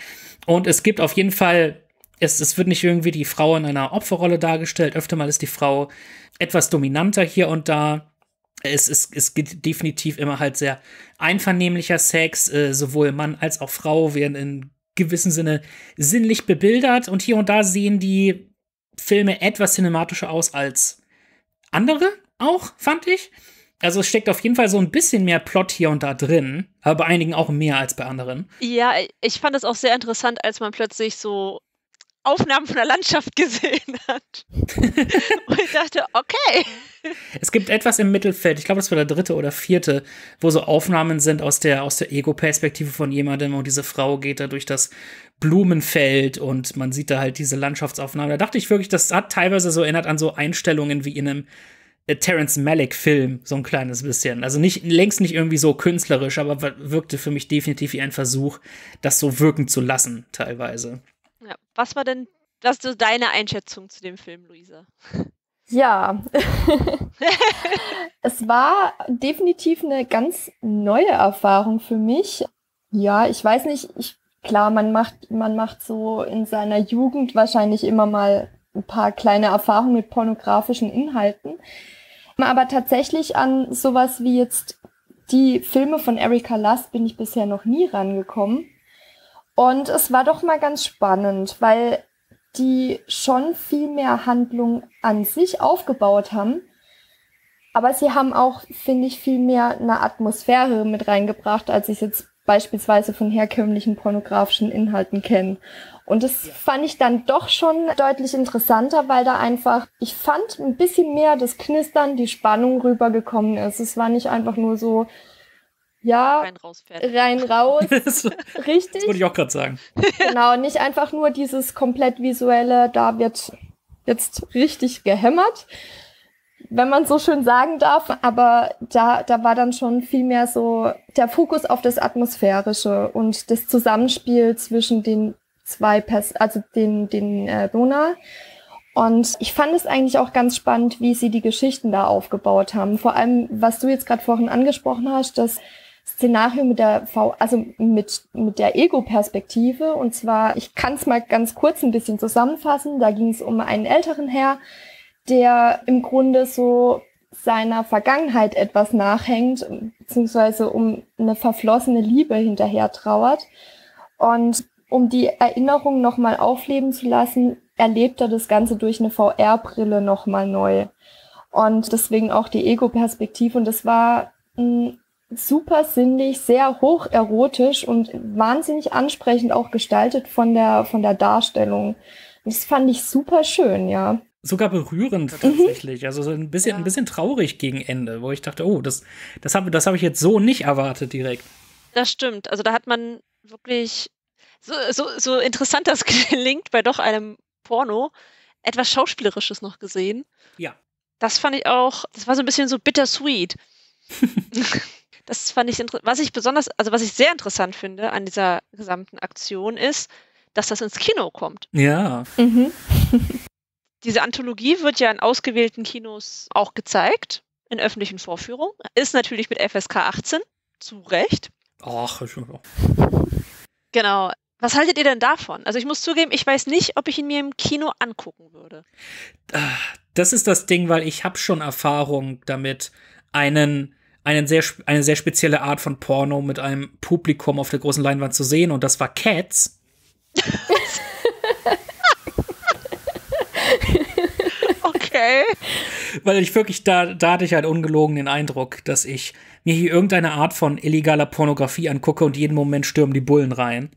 Und es gibt auf jeden Fall es, es wird nicht irgendwie die Frau in einer Opferrolle dargestellt. Öfter mal ist die Frau etwas dominanter hier und da. Es, es, es gibt definitiv immer halt sehr einvernehmlicher Sex. Äh, sowohl Mann als auch Frau werden in gewissem Sinne sinnlich bebildert. Und hier und da sehen die Filme etwas cinematischer aus als andere auch, fand ich. Also es steckt auf jeden Fall so ein bisschen mehr Plot hier und da drin, aber bei einigen auch mehr als bei anderen. Ja, ich fand es auch sehr interessant, als man plötzlich so Aufnahmen von der Landschaft gesehen hat. und ich dachte, okay. Es gibt etwas im Mittelfeld, ich glaube, das war der dritte oder vierte, wo so Aufnahmen sind aus der, aus der Ego-Perspektive von jemandem und diese Frau geht da durch das Blumenfeld und man sieht da halt diese Landschaftsaufnahmen. Da dachte ich wirklich, das hat teilweise so erinnert an so Einstellungen wie in einem äh, Terence Malick-Film, so ein kleines bisschen. Also nicht, längst nicht irgendwie so künstlerisch, aber wirkte für mich definitiv wie ein Versuch, das so wirken zu lassen, teilweise. Was war denn, was so deine Einschätzung zu dem Film, Luisa? Ja, es war definitiv eine ganz neue Erfahrung für mich. Ja, ich weiß nicht, ich, klar, man macht, man macht so in seiner Jugend wahrscheinlich immer mal ein paar kleine Erfahrungen mit pornografischen Inhalten. Aber tatsächlich an sowas wie jetzt die Filme von Erika Lust bin ich bisher noch nie rangekommen. Und es war doch mal ganz spannend, weil die schon viel mehr Handlung an sich aufgebaut haben. Aber sie haben auch, finde ich, viel mehr eine Atmosphäre mit reingebracht, als ich jetzt beispielsweise von herkömmlichen pornografischen Inhalten kenne. Und das fand ich dann doch schon deutlich interessanter, weil da einfach, ich fand ein bisschen mehr das Knistern, die Spannung rübergekommen ist. Es war nicht einfach nur so, ja, rein raus, fertig. rein raus. Richtig. Das wollte ich auch gerade sagen. Genau, nicht einfach nur dieses komplett visuelle, da wird jetzt richtig gehämmert, wenn man so schön sagen darf, aber da, da war dann schon viel mehr so der Fokus auf das Atmosphärische und das Zusammenspiel zwischen den zwei, Pers also den, den äh, Dona. Und ich fand es eigentlich auch ganz spannend, wie sie die Geschichten da aufgebaut haben. Vor allem, was du jetzt gerade vorhin angesprochen hast, das Szenario mit der V, also mit, mit der Ego-Perspektive. Und zwar, ich kann es mal ganz kurz ein bisschen zusammenfassen. Da ging es um einen älteren Herr, der im Grunde so seiner Vergangenheit etwas nachhängt, beziehungsweise um eine verflossene Liebe hinterher trauert. Und um die Erinnerung nochmal aufleben zu lassen, erlebt er das Ganze durch eine VR-Brille nochmal neu. Und deswegen auch die Ego-Perspektive. Und das war mh, super sinnlich, sehr hoch erotisch und wahnsinnig ansprechend auch gestaltet von der, von der Darstellung. Das fand ich super schön, ja sogar berührend mhm. tatsächlich. Mhm. Also so ein bisschen, ja. ein bisschen traurig gegen Ende, wo ich dachte, oh, das, das habe das hab ich jetzt so nicht erwartet direkt. Das stimmt. Also da hat man wirklich so, so, so interessant das klingt bei doch einem Porno, etwas Schauspielerisches noch gesehen. Ja. Das fand ich auch, das war so ein bisschen so bittersweet. das fand ich was ich besonders, also was ich sehr interessant finde an dieser gesamten Aktion ist, dass das ins Kino kommt. Ja. Mhm. Diese Anthologie wird ja in ausgewählten Kinos auch gezeigt, in öffentlichen Vorführungen. Ist natürlich mit FSK 18, zu Recht. Ach, schon. Genau. Was haltet ihr denn davon? Also ich muss zugeben, ich weiß nicht, ob ich ihn mir im Kino angucken würde. Ah, das ist das Ding, weil ich habe schon Erfahrung damit, einen, einen sehr, eine sehr spezielle Art von Porno mit einem Publikum auf der großen Leinwand zu sehen und das war Cats. okay. Weil ich wirklich, da, da hatte ich halt ungelogen den Eindruck, dass ich mir hier irgendeine Art von illegaler Pornografie angucke und jeden Moment stürmen die Bullen rein.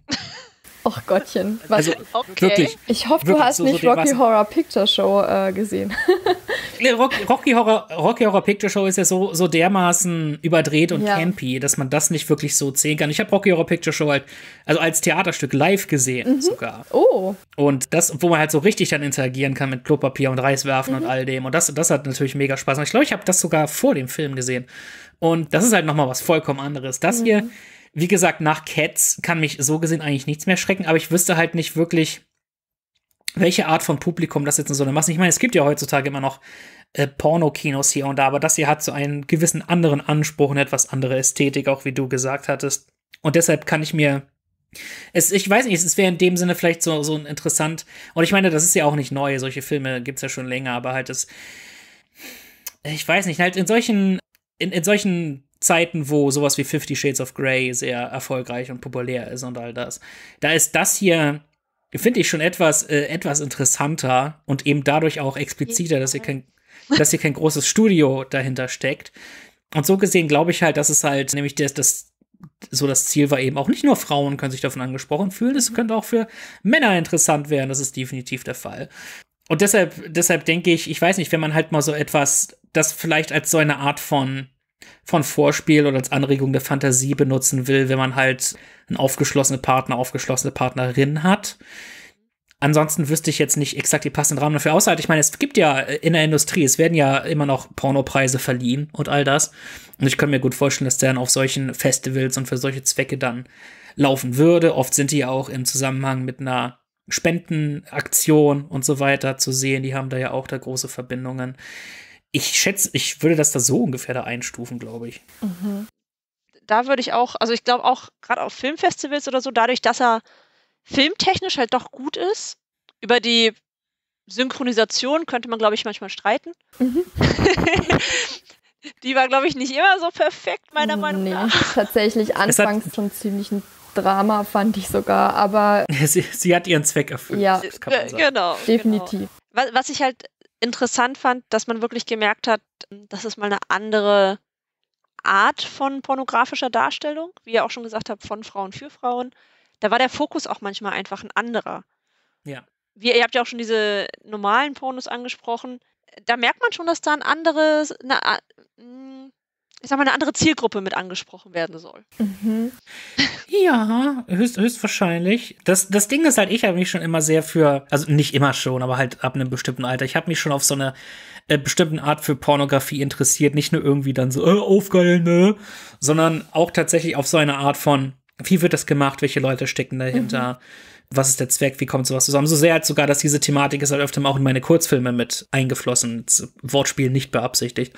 Och Gottchen. Was, also okay. wirklich. Ich hoffe, du hast so, nicht so Rocky Horror Picture Show äh, gesehen. Rocky, Horror, Rocky Horror Picture Show ist ja so, so dermaßen überdreht und ja. campy, dass man das nicht wirklich so sehen kann. Ich habe Rocky Horror Picture Show halt, also als Theaterstück live gesehen mhm. sogar. Oh. Und das, wo man halt so richtig dann interagieren kann mit Klopapier und Reiswerfen mhm. und all dem. Und das, das hat natürlich mega Spaß. Und ich glaube, ich habe das sogar vor dem Film gesehen. Und das ist halt nochmal was vollkommen anderes. Das mhm. hier wie gesagt, nach Cats kann mich so gesehen eigentlich nichts mehr schrecken, aber ich wüsste halt nicht wirklich, welche Art von Publikum das jetzt in so einer Masse. Ich meine, es gibt ja heutzutage immer noch äh, Porno-Kinos hier und da, aber das hier hat so einen gewissen anderen Anspruch und etwas andere Ästhetik, auch wie du gesagt hattest. Und deshalb kann ich mir es, ich weiß nicht, es wäre in dem Sinne vielleicht so, so interessant. Und ich meine, das ist ja auch nicht neu. Solche Filme gibt es ja schon länger, aber halt das. Ich weiß nicht, halt in solchen, in, in solchen Zeiten, wo sowas wie Fifty Shades of Grey sehr erfolgreich und populär ist und all das. Da ist das hier, finde ich, schon etwas, äh, etwas interessanter und eben dadurch auch expliziter, dass hier kein, dass hier kein großes Studio dahinter steckt. Und so gesehen glaube ich halt, dass es halt nämlich das, das so das Ziel war eben auch nicht nur Frauen können sich davon angesprochen fühlen, es könnte auch für Männer interessant werden, das ist definitiv der Fall. Und deshalb, deshalb denke ich, ich weiß nicht, wenn man halt mal so etwas, das vielleicht als so eine Art von von Vorspiel oder als Anregung der Fantasie benutzen will, wenn man halt einen aufgeschlossenen Partner, aufgeschlossene Partnerin hat. Ansonsten wüsste ich jetzt nicht exakt die passenden Rahmen dafür. Außer, ich meine, es gibt ja in der Industrie, es werden ja immer noch Pornopreise verliehen und all das. Und ich kann mir gut vorstellen, dass der dann auf solchen Festivals und für solche Zwecke dann laufen würde. Oft sind die ja auch im Zusammenhang mit einer Spendenaktion und so weiter zu sehen. Die haben da ja auch da große Verbindungen ich schätze, ich würde das da so ungefähr da einstufen, glaube ich. Mhm. Da würde ich auch, also ich glaube auch gerade auf Filmfestivals oder so, dadurch, dass er filmtechnisch halt doch gut ist, über die Synchronisation könnte man, glaube ich, manchmal streiten. Mhm. die war, glaube ich, nicht immer so perfekt, meiner Meinung nee, nach. Tatsächlich anfangs schon ziemlich ein Drama, fand ich sogar, aber. sie, sie hat ihren Zweck erfüllt. Ja, genau. Definitiv. Genau. Was ich halt interessant fand, dass man wirklich gemerkt hat, das ist mal eine andere Art von pornografischer Darstellung, wie ihr auch schon gesagt habt, von Frauen für Frauen. Da war der Fokus auch manchmal einfach ein anderer. Ja. Wie, ihr habt ja auch schon diese normalen Pornos angesprochen. Da merkt man schon, dass da ein anderes, eine, ich sag mal, eine andere Zielgruppe mit angesprochen werden soll. Mhm. Ja, höchst, höchstwahrscheinlich. Das, das Ding ist halt, ich habe mich schon immer sehr für, also nicht immer schon, aber halt ab einem bestimmten Alter. Ich habe mich schon auf so eine äh, bestimmte Art für Pornografie interessiert. Nicht nur irgendwie dann so, äh, aufgeilen, ne? Sondern auch tatsächlich auf so eine Art von, wie wird das gemacht, welche Leute stecken dahinter. Mhm was ist der Zweck, wie kommt sowas zusammen? So sehr halt sogar, dass diese Thematik ist halt öfter auch in meine Kurzfilme mit eingeflossen, Wortspiel nicht beabsichtigt.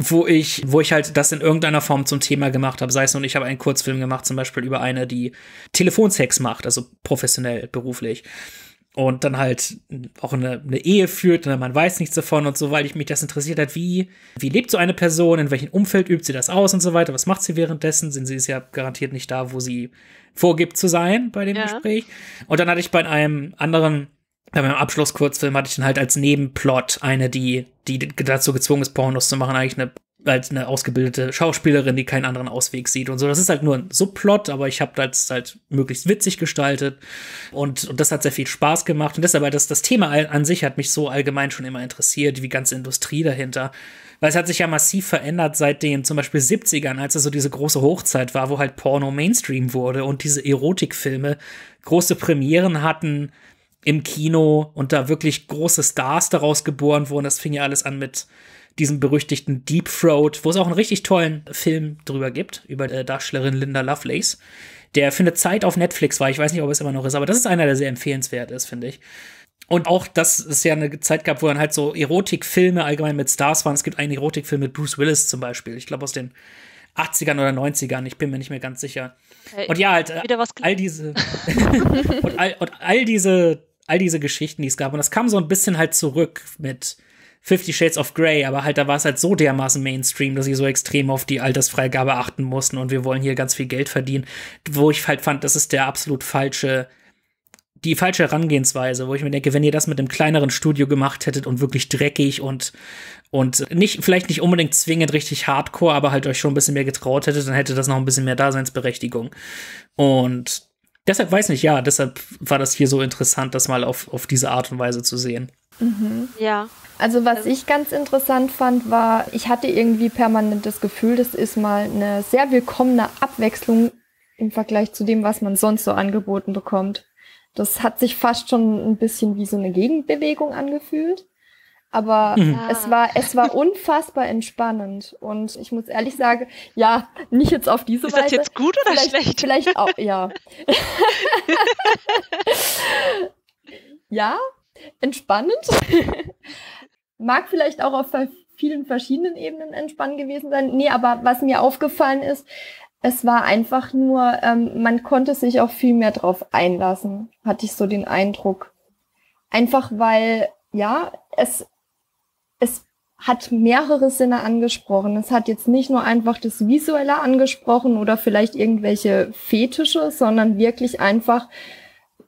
Wo ich, wo ich halt das in irgendeiner Form zum Thema gemacht habe. Sei es nun, ich habe einen Kurzfilm gemacht, zum Beispiel über eine, die Telefonsex macht, also professionell, beruflich und dann halt auch eine, eine Ehe führt und man weiß nichts davon und so, weil ich mich das interessiert hat, wie, wie lebt so eine Person, in welchem Umfeld übt sie das aus und so weiter, was macht sie währenddessen, sind sie ist ja garantiert nicht da, wo sie vorgibt zu sein bei dem ja. Gespräch. Und dann hatte ich bei einem anderen, bei meinem Abschlusskurzfilm hatte ich dann halt als Nebenplot eine, die, die dazu gezwungen ist, Pornos zu machen, eigentlich eine als eine ausgebildete Schauspielerin, die keinen anderen Ausweg sieht und so. Das ist halt nur ein Subplot, aber ich habe das halt möglichst witzig gestaltet und, und das hat sehr viel Spaß gemacht und deshalb, das, das Thema an sich hat mich so allgemein schon immer interessiert, die ganze Industrie dahinter. Weil es hat sich ja massiv verändert seit den zum Beispiel 70ern, als es so diese große Hochzeit war, wo halt Porno Mainstream wurde und diese Erotikfilme große Premieren hatten im Kino und da wirklich große Stars daraus geboren wurden. Das fing ja alles an mit diesem berüchtigten Deep Throat, wo es auch einen richtig tollen Film drüber gibt, über der Darstellerin Linda Lovelace. Der für eine Zeit auf Netflix war. Ich weiß nicht, ob es immer noch ist, aber das ist einer, der sehr empfehlenswert ist, finde ich. Und auch, dass es ja eine Zeit gab, wo dann halt so Erotikfilme allgemein mit Stars waren. Es gibt einen Erotikfilm mit Bruce Willis zum Beispiel. Ich glaube aus den 80ern oder 90ern. Ich bin mir nicht mehr ganz sicher. Hey, und ja, halt, all diese und, all, und all diese all diese Geschichten, die es gab. Und das kam so ein bisschen halt zurück mit Fifty Shades of Grey, aber halt da war es halt so dermaßen Mainstream, dass sie so extrem auf die Altersfreigabe achten mussten und wir wollen hier ganz viel Geld verdienen, wo ich halt fand, das ist der absolut falsche die falsche Herangehensweise, wo ich mir denke, wenn ihr das mit einem kleineren Studio gemacht hättet und wirklich dreckig und und nicht vielleicht nicht unbedingt zwingend richtig Hardcore, aber halt euch schon ein bisschen mehr getraut hättet, dann hätte das noch ein bisschen mehr Daseinsberechtigung. Und deshalb weiß nicht, ja, deshalb war das hier so interessant, das mal auf, auf diese Art und Weise zu sehen. Mhm. Ja. Also was ich ganz interessant fand, war, ich hatte irgendwie permanent das Gefühl, das ist mal eine sehr willkommene Abwechslung im Vergleich zu dem, was man sonst so angeboten bekommt. Das hat sich fast schon ein bisschen wie so eine Gegenbewegung angefühlt. Aber mhm. es war, es war unfassbar entspannend. Und ich muss ehrlich sagen, ja, nicht jetzt auf diese ist Weise. Ist das jetzt gut oder vielleicht, schlecht? Vielleicht auch, ja. ja, entspannend. Mag vielleicht auch auf vielen verschiedenen Ebenen entspannend gewesen sein. Nee, aber was mir aufgefallen ist, es war einfach nur, ähm, man konnte sich auch viel mehr drauf einlassen, hatte ich so den Eindruck. Einfach weil, ja, es, es hat mehrere Sinne angesprochen. Es hat jetzt nicht nur einfach das Visuelle angesprochen oder vielleicht irgendwelche Fetische, sondern wirklich einfach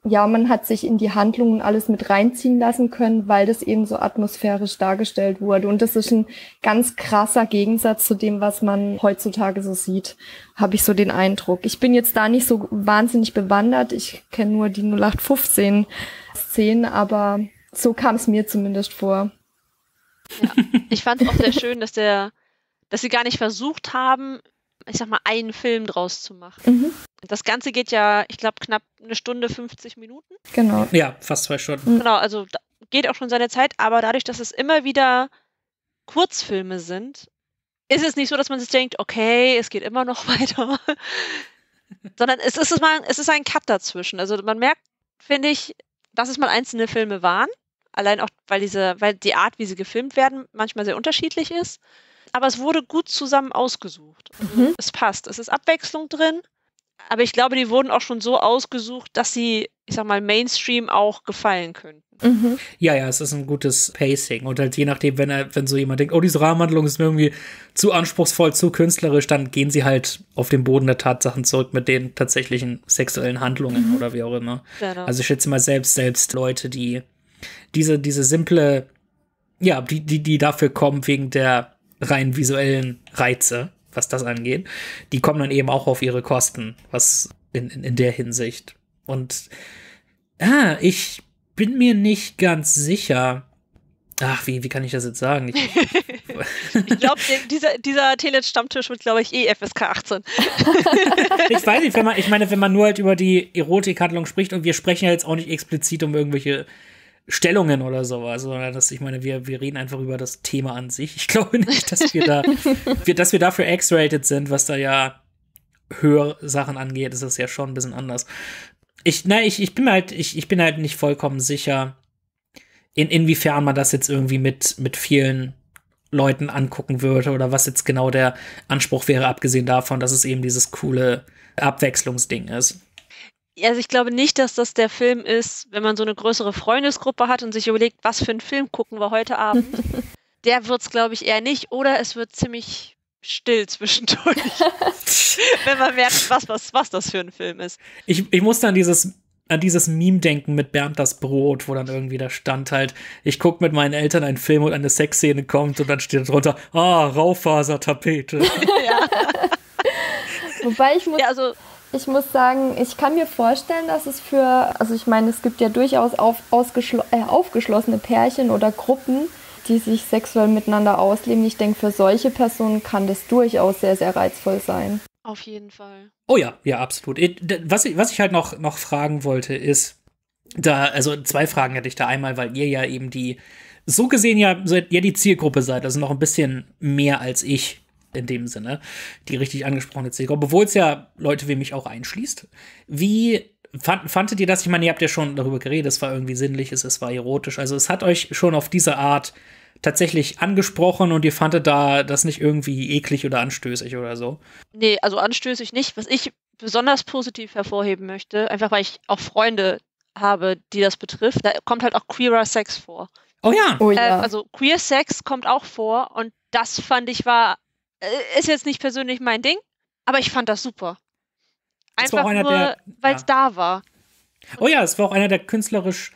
ja, man hat sich in die Handlungen alles mit reinziehen lassen können, weil das eben so atmosphärisch dargestellt wurde. Und das ist ein ganz krasser Gegensatz zu dem, was man heutzutage so sieht, habe ich so den Eindruck. Ich bin jetzt da nicht so wahnsinnig bewandert. Ich kenne nur die 0815 Szenen, aber so kam es mir zumindest vor. Ja, ich fand es auch sehr schön, dass der, dass sie gar nicht versucht haben, ich sag mal, einen Film draus zu machen. Mhm. Das Ganze geht ja, ich glaube, knapp eine Stunde 50 Minuten. Genau. Ja, fast zwei Stunden. Genau, also geht auch schon seine Zeit, aber dadurch, dass es immer wieder Kurzfilme sind, ist es nicht so, dass man sich denkt, okay, es geht immer noch weiter. Sondern es ist, mal, es ist ein Cut dazwischen. Also man merkt, finde ich, dass es mal einzelne Filme waren. Allein auch, weil diese, weil die Art, wie sie gefilmt werden, manchmal sehr unterschiedlich ist aber es wurde gut zusammen ausgesucht. Mhm. Es passt. Es ist Abwechslung drin. Aber ich glaube, die wurden auch schon so ausgesucht, dass sie, ich sag mal, Mainstream auch gefallen könnten. Mhm. Ja, ja, es ist ein gutes Pacing. Und halt je nachdem, wenn er, wenn so jemand denkt, oh, diese Rahmenhandlung ist mir irgendwie zu anspruchsvoll, zu künstlerisch, dann gehen sie halt auf den Boden der Tatsachen zurück mit den tatsächlichen sexuellen Handlungen mhm. oder wie auch immer. Genau. Also ich schätze mal selbst, selbst Leute, die diese, diese simple, ja, die, die, die dafür kommen wegen der rein visuellen Reize, was das angeht, die kommen dann eben auch auf ihre Kosten, was in, in, in der Hinsicht. Und Ah, ich bin mir nicht ganz sicher. Ach, wie, wie kann ich das jetzt sagen? Ich, ich glaube, dieser, dieser Telet-Stammtisch wird, glaube ich, eh FSK 18. ich weiß nicht, wenn man, ich meine, wenn man nur halt über die Erotikhandlung spricht und wir sprechen ja jetzt auch nicht explizit um irgendwelche Stellungen oder sowas, sondern dass ich meine, wir, wir reden einfach über das Thema an sich. Ich glaube nicht, dass wir da, wir, dass wir dafür X-rated sind, was da ja höhere Sachen angeht, ist das ja schon ein bisschen anders. Ich, na, ich, ich bin halt, ich, ich bin halt nicht vollkommen sicher, in, inwiefern man das jetzt irgendwie mit, mit vielen Leuten angucken würde oder was jetzt genau der Anspruch wäre, abgesehen davon, dass es eben dieses coole Abwechslungsding ist. Also ich glaube nicht, dass das der Film ist, wenn man so eine größere Freundesgruppe hat und sich überlegt, was für einen Film gucken wir heute Abend. der wird es, glaube ich, eher nicht. Oder es wird ziemlich still zwischendurch. wenn man merkt, was, was, was das für ein Film ist. Ich, ich muss dann dieses an dieses Meme denken mit Bernd das Brot, wo dann irgendwie da stand halt, ich gucke mit meinen Eltern einen Film und eine Sexszene kommt und dann steht drunter, ah, Raufasertapete. ja. Wobei ich muss, ja, also, ich muss sagen, ich kann mir vorstellen, dass es für, also ich meine, es gibt ja durchaus auf, äh, aufgeschlossene Pärchen oder Gruppen, die sich sexuell miteinander ausleben. Ich denke, für solche Personen kann das durchaus sehr, sehr reizvoll sein. Auf jeden Fall. Oh ja, ja, absolut. Was ich, was ich halt noch, noch fragen wollte, ist, da, also zwei Fragen hätte ich da einmal, weil ihr ja eben die, so gesehen ja, ja die Zielgruppe seid, also noch ein bisschen mehr als ich in dem Sinne, die richtig angesprochene Zielgruppe, obwohl es ja Leute wie mich auch einschließt. Wie fand, fandet ihr das? Ich meine, ihr habt ja schon darüber geredet, es war irgendwie sinnlich, es, es war erotisch, also es hat euch schon auf diese Art tatsächlich angesprochen und ihr fandet da das nicht irgendwie eklig oder anstößig oder so? Nee, also anstößig nicht. Was ich besonders positiv hervorheben möchte, einfach weil ich auch Freunde habe, die das betrifft, da kommt halt auch queerer Sex vor. Oh ja. Oh ja. Äh, also queer Sex kommt auch vor und das fand ich war, äh, ist jetzt nicht persönlich mein Ding, aber ich fand das super. Einfach das nur, weil es ja. da war. Oh ja, es war auch einer der künstlerisch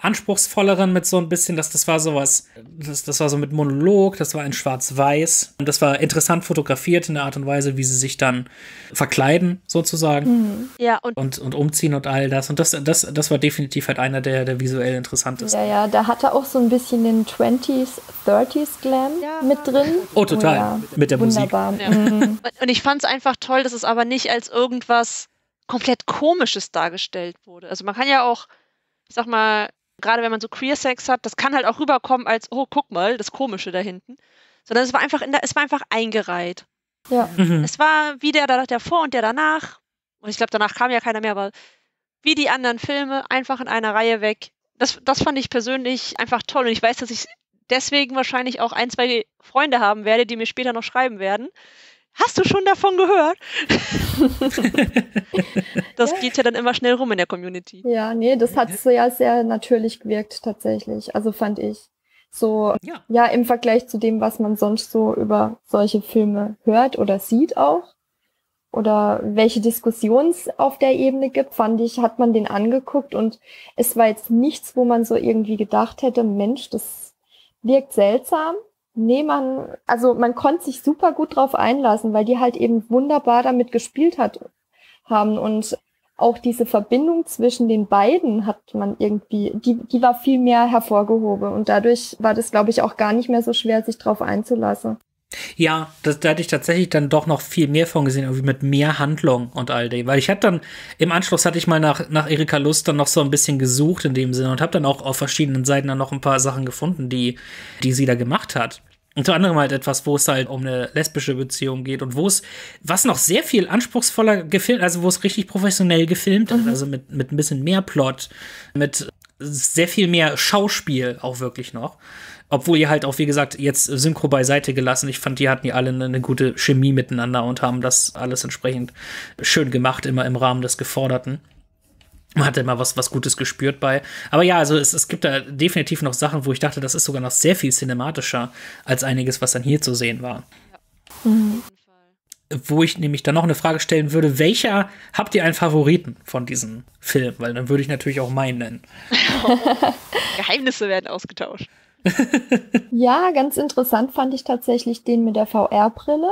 anspruchsvolleren mit so ein bisschen, dass das war sowas, das, das war so mit Monolog, das war in Schwarz-Weiß und das war interessant fotografiert in der Art und Weise, wie sie sich dann verkleiden, sozusagen. Mhm. Ja, und, und, und umziehen und all das. Und das, das, das war definitiv halt einer der, der visuell interessantesten. Ja, ja, da hatte auch so ein bisschen den 20s, 30s Glam ja. mit drin. Oh, total. Oh, ja. Mit der Wunderbar. Musik. Ja. Mhm. Und ich fand es einfach toll, dass es aber nicht als irgendwas komplett Komisches dargestellt wurde. Also man kann ja auch, ich sag mal, gerade wenn man so Queer Sex hat, das kann halt auch rüberkommen als, oh, guck mal, das Komische da hinten. Sondern es war einfach, in der, es war einfach eingereiht. Ja. Mhm. Es war wie der davor und der danach. Und ich glaube, danach kam ja keiner mehr, aber wie die anderen Filme, einfach in einer Reihe weg. Das, das fand ich persönlich einfach toll. Und ich weiß, dass ich deswegen wahrscheinlich auch ein, zwei Freunde haben werde, die mir später noch schreiben werden, Hast du schon davon gehört? das geht ja dann immer schnell rum in der Community. Ja, nee, das hat so ja sehr natürlich gewirkt tatsächlich. Also fand ich. So, ja. ja, im Vergleich zu dem, was man sonst so über solche Filme hört oder sieht auch. Oder welche Diskussions auf der Ebene gibt, fand ich, hat man den angeguckt und es war jetzt nichts, wo man so irgendwie gedacht hätte, Mensch, das wirkt seltsam Nee, man, also man konnte sich super gut drauf einlassen, weil die halt eben wunderbar damit gespielt hat, haben und auch diese Verbindung zwischen den beiden hat man irgendwie, die, die war viel mehr hervorgehoben und dadurch war das, glaube ich, auch gar nicht mehr so schwer, sich drauf einzulassen. Ja, das, da hatte ich tatsächlich dann doch noch viel mehr von gesehen, irgendwie mit mehr Handlung und all dem. Weil ich hatte dann, im Anschluss hatte ich mal nach, nach Erika Lust dann noch so ein bisschen gesucht in dem Sinne und habe dann auch auf verschiedenen Seiten dann noch ein paar Sachen gefunden, die, die sie da gemacht hat. Unter anderem halt etwas, wo es halt um eine lesbische Beziehung geht und wo es, was noch sehr viel anspruchsvoller gefilmt, also wo es richtig professionell gefilmt mhm. ist, also mit, mit ein bisschen mehr Plot, mit sehr viel mehr Schauspiel auch wirklich noch. Obwohl ihr halt auch, wie gesagt, jetzt Synchro beiseite gelassen. Ich fand, die hatten ja alle eine, eine gute Chemie miteinander und haben das alles entsprechend schön gemacht, immer im Rahmen des Geforderten. Man hat immer was, was Gutes gespürt bei. Aber ja, also es, es gibt da definitiv noch Sachen, wo ich dachte, das ist sogar noch sehr viel cinematischer als einiges, was dann hier zu sehen war. Ja. Mhm. Wo ich nämlich dann noch eine Frage stellen würde, welcher habt ihr einen Favoriten von diesem Film? Weil dann würde ich natürlich auch meinen nennen. Geheimnisse werden ausgetauscht. ja, ganz interessant fand ich tatsächlich den mit der VR-Brille.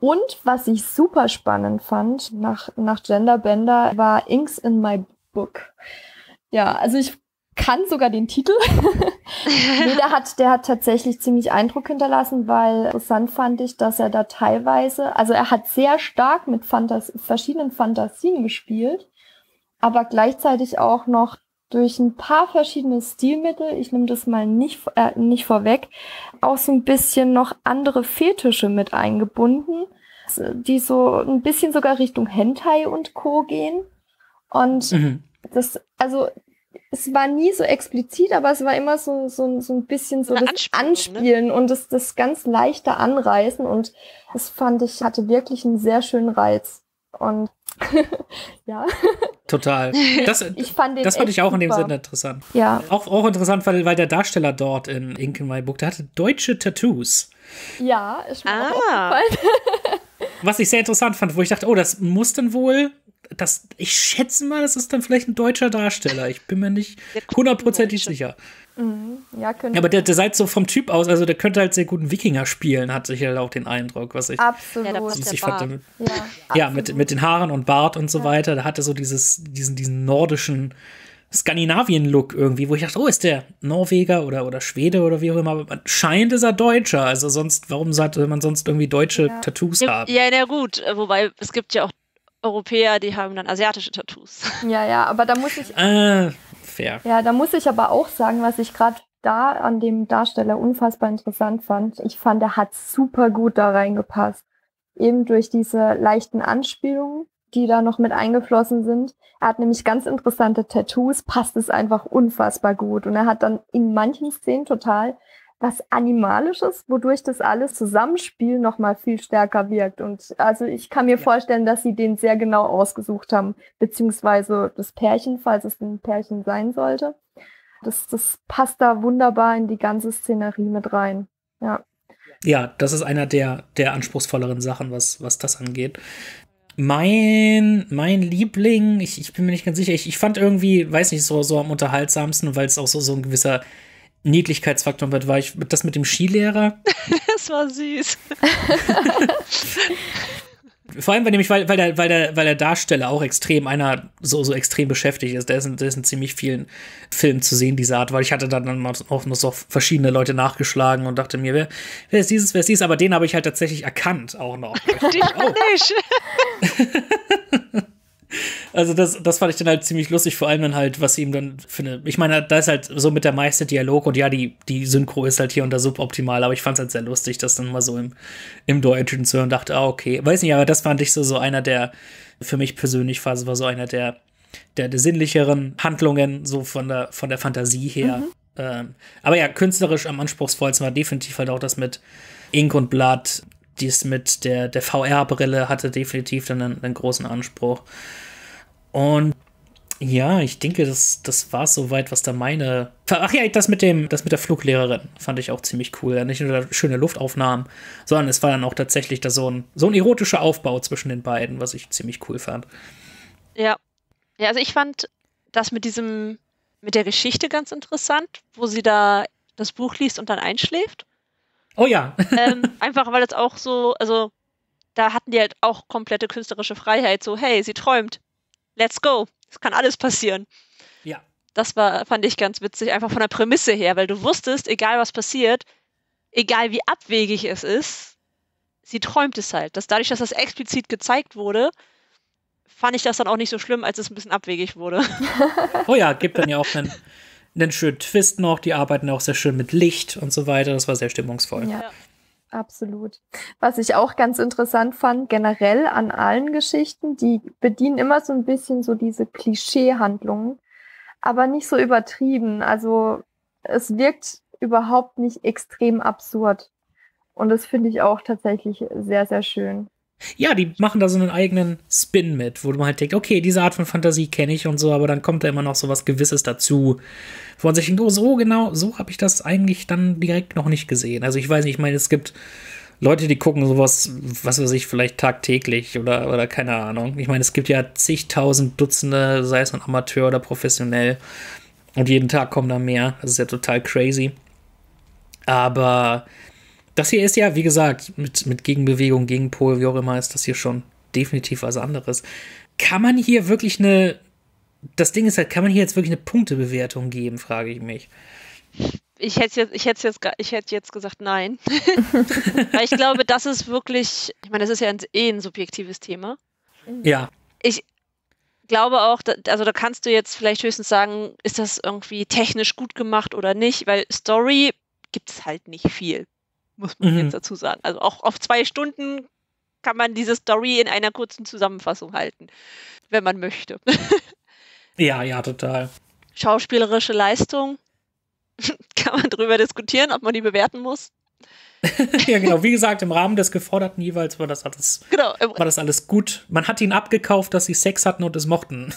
Und was ich super spannend fand nach, nach Genderbender war Inks in My Book. Ja, also ich kann sogar den Titel. nee, der hat, der hat tatsächlich ziemlich Eindruck hinterlassen, weil interessant fand ich, dass er da teilweise, also er hat sehr stark mit Fantas verschiedenen Fantasien gespielt, aber gleichzeitig auch noch durch ein paar verschiedene Stilmittel, ich nehme das mal nicht, äh, nicht vorweg, auch so ein bisschen noch andere Fetische mit eingebunden, die so ein bisschen sogar Richtung Hentai und Co. gehen. Und mhm. Das, also es war nie so explizit, aber es war immer so, so, so ein bisschen so, das Anspielung, ne? Anspielen ne? und das, das ganz leichte Anreißen und das fand ich, hatte wirklich einen sehr schönen Reiz. Und ja. Total. Das, ich fand das fand ich auch super. in dem Sinne interessant. Ja. Auch, auch interessant, weil, weil der Darsteller dort in Ink in My Book, der hatte deutsche Tattoos. Ja, ist mir ah. Was ich sehr interessant fand, wo ich dachte, oh, das muss dann wohl das, ich schätze mal, das ist dann vielleicht ein deutscher Darsteller. Ich bin mir nicht hundertprozentig sicher. Mhm. Ja, könnte. Aber der, der seid so vom Typ aus, also der könnte halt sehr gut einen Wikinger spielen, hatte ich halt auch den Eindruck, was ich. Absolut. Ja, ich fand, ja, ja mit, mit den Haaren und Bart und so ja. weiter. Da hatte so dieses, diesen, diesen nordischen Skandinavien-Look irgendwie, wo ich dachte, oh, ist der Norweger oder, oder Schwede oder wie auch immer. Aber scheint ist er Deutscher. Also sonst, warum sollte man sonst irgendwie deutsche ja. Tattoos haben? Ja, na gut. Wobei es gibt ja auch Europäer, die haben dann asiatische Tattoos. Ja, ja, aber da muss ich. Äh, fair. Ja, da muss ich aber auch sagen, was ich gerade da an dem Darsteller unfassbar interessant fand. Ich fand, er hat super gut da reingepasst. Eben durch diese leichten Anspielungen, die da noch mit eingeflossen sind. Er hat nämlich ganz interessante Tattoos, passt es einfach unfassbar gut. Und er hat dann in manchen Szenen total was Animalisches, wodurch das alles Zusammenspiel nochmal viel stärker wirkt. Und also ich kann mir ja. vorstellen, dass sie den sehr genau ausgesucht haben, beziehungsweise das Pärchen, falls es ein Pärchen sein sollte. Das, das passt da wunderbar in die ganze Szenerie mit rein. Ja. Ja, das ist einer der, der anspruchsvolleren Sachen, was, was das angeht. Mein, mein Liebling, ich, ich bin mir nicht ganz sicher, ich, ich fand irgendwie, weiß nicht, so, so am unterhaltsamsten, weil es auch so, so ein gewisser Niedlichkeitsfaktor wird, war ich das mit dem Skilehrer. das war süß. Vor allem, weil nämlich, weil, weil, der, weil, der, weil der Darsteller auch extrem, einer so, so extrem beschäftigt ist. Der ist, in, der ist in ziemlich vielen Filmen zu sehen, diese Art, weil ich hatte dann auch noch so verschiedene Leute nachgeschlagen und dachte mir, wer, wer ist dieses, wer ist dieses? Aber den habe ich halt tatsächlich erkannt auch noch. Dich oh. nicht. Also das, das fand ich dann halt ziemlich lustig, vor allem dann halt, was ihm dann eine, ich meine, da ist halt so mit der meiste Dialog und ja, die, die Synchro ist halt hier und da suboptimal, aber ich fand es halt sehr lustig, das dann mal so im, im Deutschen zu hören und dachte, ah, okay, weiß nicht, aber das fand ich so, so einer der, für mich persönlich war, war so einer der, der, der sinnlicheren Handlungen, so von der, von der Fantasie her. Mhm. Ähm, aber ja, künstlerisch am anspruchsvollsten war definitiv halt auch das mit Ink und Blatt, dies mit der, der VR-Brille hatte definitiv dann einen, einen, großen Anspruch. Und ja, ich denke, das, das war soweit, was da meine. Ach ja, das mit dem, das mit der Fluglehrerin fand ich auch ziemlich cool. Nicht nur schöne Luftaufnahmen, sondern es war dann auch tatsächlich da so ein, so ein erotischer Aufbau zwischen den beiden, was ich ziemlich cool fand. Ja. Ja, also ich fand das mit diesem, mit der Geschichte ganz interessant, wo sie da das Buch liest und dann einschläft. Oh ja. ähm, einfach weil es auch so, also da hatten die halt auch komplette künstlerische Freiheit. So, hey, sie träumt. Let's go. Es kann alles passieren. Ja. Das war, fand ich ganz witzig, einfach von der Prämisse her, weil du wusstest, egal was passiert, egal wie abwegig es ist, sie träumt es halt. Dass dadurch, dass das explizit gezeigt wurde, fand ich das dann auch nicht so schlimm, als es ein bisschen abwegig wurde. oh ja, gibt dann ja auch einen einen schönen Twist noch. Die arbeiten auch sehr schön mit Licht und so weiter. Das war sehr stimmungsvoll. Ja. Absolut. Was ich auch ganz interessant fand, generell an allen Geschichten, die bedienen immer so ein bisschen so diese Klischee-Handlungen, aber nicht so übertrieben. Also es wirkt überhaupt nicht extrem absurd. Und das finde ich auch tatsächlich sehr, sehr schön. Ja, die machen da so einen eigenen Spin mit, wo man halt denkt, okay, diese Art von Fantasie kenne ich und so, aber dann kommt da immer noch so was Gewisses dazu, wo man sich denkt, oh, so genau, so habe ich das eigentlich dann direkt noch nicht gesehen. Also ich weiß nicht, ich meine, es gibt Leute, die gucken sowas, was weiß ich, vielleicht tagtäglich oder, oder keine Ahnung. Ich meine, es gibt ja zigtausend Dutzende, sei es ein Amateur oder professionell, und jeden Tag kommen da mehr. Das ist ja total crazy. Aber das hier ist ja, wie gesagt, mit, mit Gegenbewegung, Gegenpol, wie auch immer, ist das hier schon definitiv was anderes. Kann man hier wirklich eine, das Ding ist halt, kann man hier jetzt wirklich eine Punktebewertung geben, frage ich mich. Ich hätte jetzt, ich hätte jetzt, ich hätte jetzt gesagt nein. Weil ich glaube, das ist wirklich, ich meine, das ist ja ein, eh ein subjektives Thema. Ja. Ich glaube auch, also da kannst du jetzt vielleicht höchstens sagen, ist das irgendwie technisch gut gemacht oder nicht, weil Story gibt es halt nicht viel, muss man mhm. jetzt dazu sagen. Also auch auf zwei Stunden kann man diese Story in einer kurzen Zusammenfassung halten, wenn man möchte. ja, ja, total. Schauspielerische Leistung, kann man darüber diskutieren, ob man die bewerten muss. ja, genau. Wie gesagt, im Rahmen des Geforderten jeweils war das alles, genau. war das alles gut. Man hat ihnen abgekauft, dass sie Sex hatten und es mochten.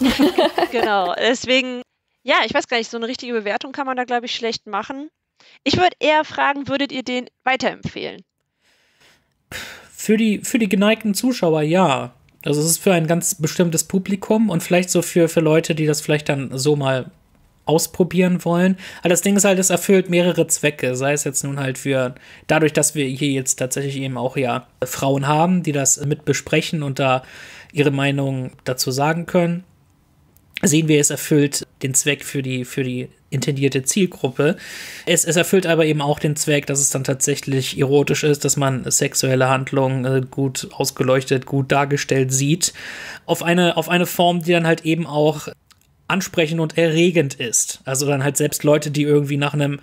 genau. Deswegen, ja, ich weiß gar nicht, so eine richtige Bewertung kann man da, glaube ich, schlecht machen. Ich würde eher fragen, würdet ihr den weiterempfehlen? Für die, für die geneigten Zuschauer, ja. Also es ist für ein ganz bestimmtes Publikum und vielleicht so für, für Leute, die das vielleicht dann so mal ausprobieren wollen. Aber das Ding ist halt, es erfüllt mehrere Zwecke. Sei es jetzt nun halt für, dadurch, dass wir hier jetzt tatsächlich eben auch ja Frauen haben, die das mit besprechen und da ihre Meinung dazu sagen können, sehen wir, es erfüllt den Zweck für die, für die intendierte Zielgruppe. Es, es erfüllt aber eben auch den Zweck, dass es dann tatsächlich erotisch ist, dass man sexuelle Handlungen äh, gut ausgeleuchtet, gut dargestellt sieht. Auf eine, auf eine Form, die dann halt eben auch ansprechend und erregend ist. Also dann halt selbst Leute, die irgendwie nach einem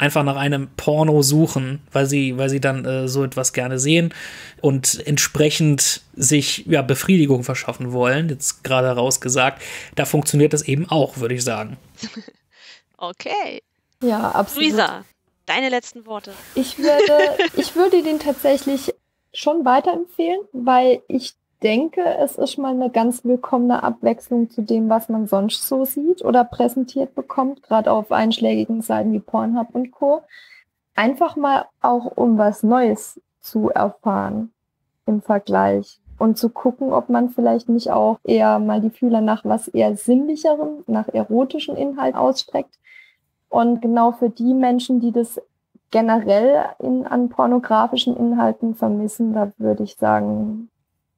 einfach nach einem Porno suchen, weil sie, weil sie dann äh, so etwas gerne sehen und entsprechend sich ja Befriedigung verschaffen wollen, jetzt gerade rausgesagt, da funktioniert das eben auch, würde ich sagen. okay. Ja, absolut. Luisa, deine letzten Worte. Ich würde, ich würde den tatsächlich schon weiterempfehlen, weil ich denke, es ist mal eine ganz willkommene Abwechslung zu dem, was man sonst so sieht oder präsentiert bekommt, gerade auf einschlägigen Seiten wie Pornhub und Co. Einfach mal auch um was Neues zu erfahren im Vergleich und zu gucken, ob man vielleicht nicht auch eher mal die Fühler nach was eher sinnlicherem, nach erotischen Inhalt ausstreckt. Und genau für die Menschen, die das generell in, an pornografischen Inhalten vermissen, da würde ich sagen,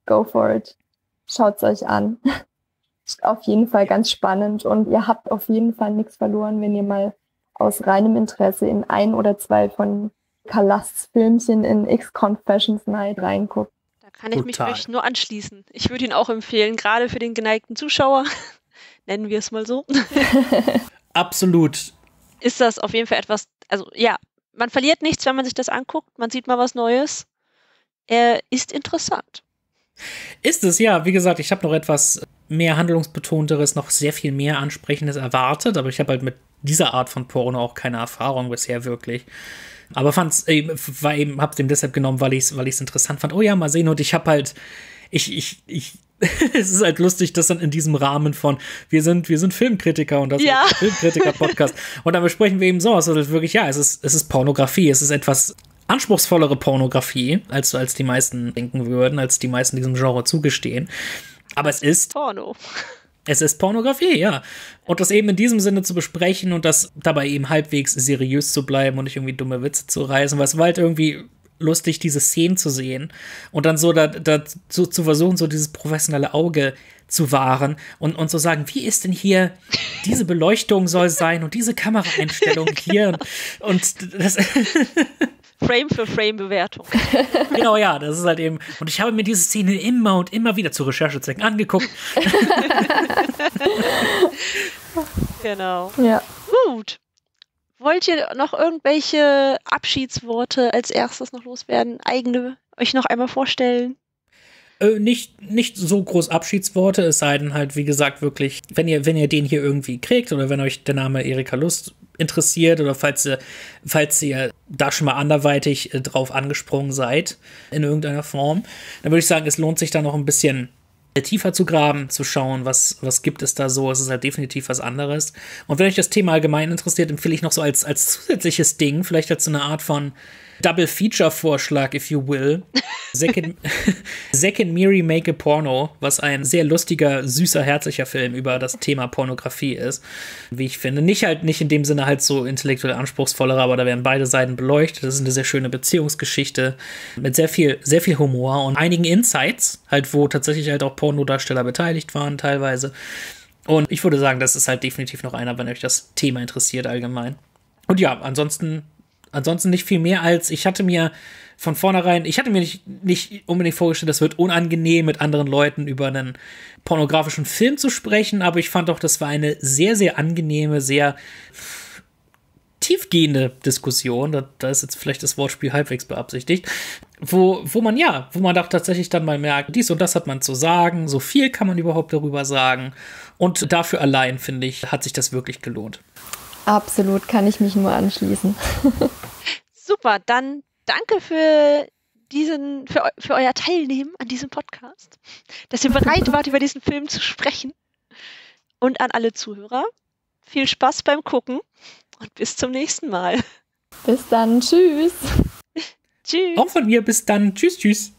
go for it. Schaut's euch an. Ist auf jeden Fall ganz spannend und ihr habt auf jeden Fall nichts verloren, wenn ihr mal aus reinem Interesse in ein oder zwei von Kalasts Filmchen in X-Confessions Night reinguckt. Kann ich mich wirklich nur anschließen. Ich würde ihn auch empfehlen, gerade für den geneigten Zuschauer. Nennen wir es mal so. Absolut. Ist das auf jeden Fall etwas, also ja, man verliert nichts, wenn man sich das anguckt. Man sieht mal was Neues. Er ist interessant. Ist es, ja. Wie gesagt, ich habe noch etwas mehr handlungsbetonteres, noch sehr viel mehr ansprechendes erwartet, aber ich habe halt mit dieser Art von Porno auch keine Erfahrung bisher wirklich. Aber fand's eben, war eben, hab's dem deshalb genommen, weil ich es weil ich's interessant fand. Oh ja, mal sehen. Und ich habe halt, ich, ich, ich, es ist halt lustig, dass dann in diesem Rahmen von, wir sind, wir sind Filmkritiker und das ja. ist Filmkritiker-Podcast. und dann besprechen wir eben so, also wirklich, ja, es ist, es ist Pornografie, es ist etwas anspruchsvollere Pornografie, als, als die meisten denken würden, als die meisten diesem Genre zugestehen. Aber es ist. Porno. Es ist Pornografie, ja. Und das eben in diesem Sinne zu besprechen und das dabei eben halbwegs seriös zu bleiben und nicht irgendwie dumme Witze zu reißen, weil es war halt irgendwie lustig, diese Szenen zu sehen und dann so da, da so, zu versuchen, so dieses professionelle Auge zu wahren und, und so sagen, wie ist denn hier diese Beleuchtung soll sein und diese Kameraeinstellung hier und das Frame für Frame Bewertung. genau, ja, das ist halt eben. Und ich habe mir diese Szene immer und immer wieder zu Recherchezwecken angeguckt. genau. Ja. Gut. Wollt ihr noch irgendwelche Abschiedsworte als erstes noch loswerden? Eigene euch noch einmal vorstellen? Äh, nicht, nicht so groß Abschiedsworte, es sei denn halt, wie gesagt, wirklich, wenn ihr, wenn ihr den hier irgendwie kriegt oder wenn euch der Name Erika Lust interessiert oder falls ihr, falls ihr da schon mal anderweitig äh, drauf angesprungen seid in irgendeiner Form, dann würde ich sagen, es lohnt sich da noch ein bisschen tiefer zu graben, zu schauen, was, was gibt es da so. Es ist halt definitiv was anderes. Und wenn euch das Thema allgemein interessiert, empfehle ich noch so als, als zusätzliches Ding, vielleicht als so eine Art von Double Feature Vorschlag, if you will. Zack and, Miri Make a Porno, was ein sehr lustiger, süßer, herzlicher Film über das Thema Pornografie ist, wie ich finde. Nicht halt, nicht in dem Sinne halt so intellektuell anspruchsvoller, aber da werden beide Seiten beleuchtet. Das ist eine sehr schöne Beziehungsgeschichte mit sehr viel, sehr viel Humor und einigen Insights, halt, wo tatsächlich halt auch Pornodarsteller beteiligt waren, teilweise. Und ich würde sagen, das ist halt definitiv noch einer, wenn euch das Thema interessiert allgemein. Und ja, ansonsten, ansonsten nicht viel mehr als ich hatte mir von vornherein, ich hatte mir nicht, nicht unbedingt vorgestellt, das wird unangenehm, mit anderen Leuten über einen pornografischen Film zu sprechen, aber ich fand auch, das war eine sehr, sehr angenehme, sehr tiefgehende Diskussion, da, da, ist jetzt vielleicht das Wortspiel halbwegs beabsichtigt, wo, wo man ja, wo man doch tatsächlich dann mal merkt, dies und das hat man zu sagen, so viel kann man überhaupt darüber sagen. Und dafür allein, finde ich, hat sich das wirklich gelohnt. Absolut, kann ich mich nur anschließen. Super, dann danke für diesen, für, für euer Teilnehmen an diesem Podcast, dass ihr bereit wart, über diesen Film zu sprechen. Und an alle Zuhörer, viel Spaß beim Gucken und bis zum nächsten Mal. Bis dann. Tschüss. tschüss. Auch von mir. Bis dann. Tschüss, tschüss.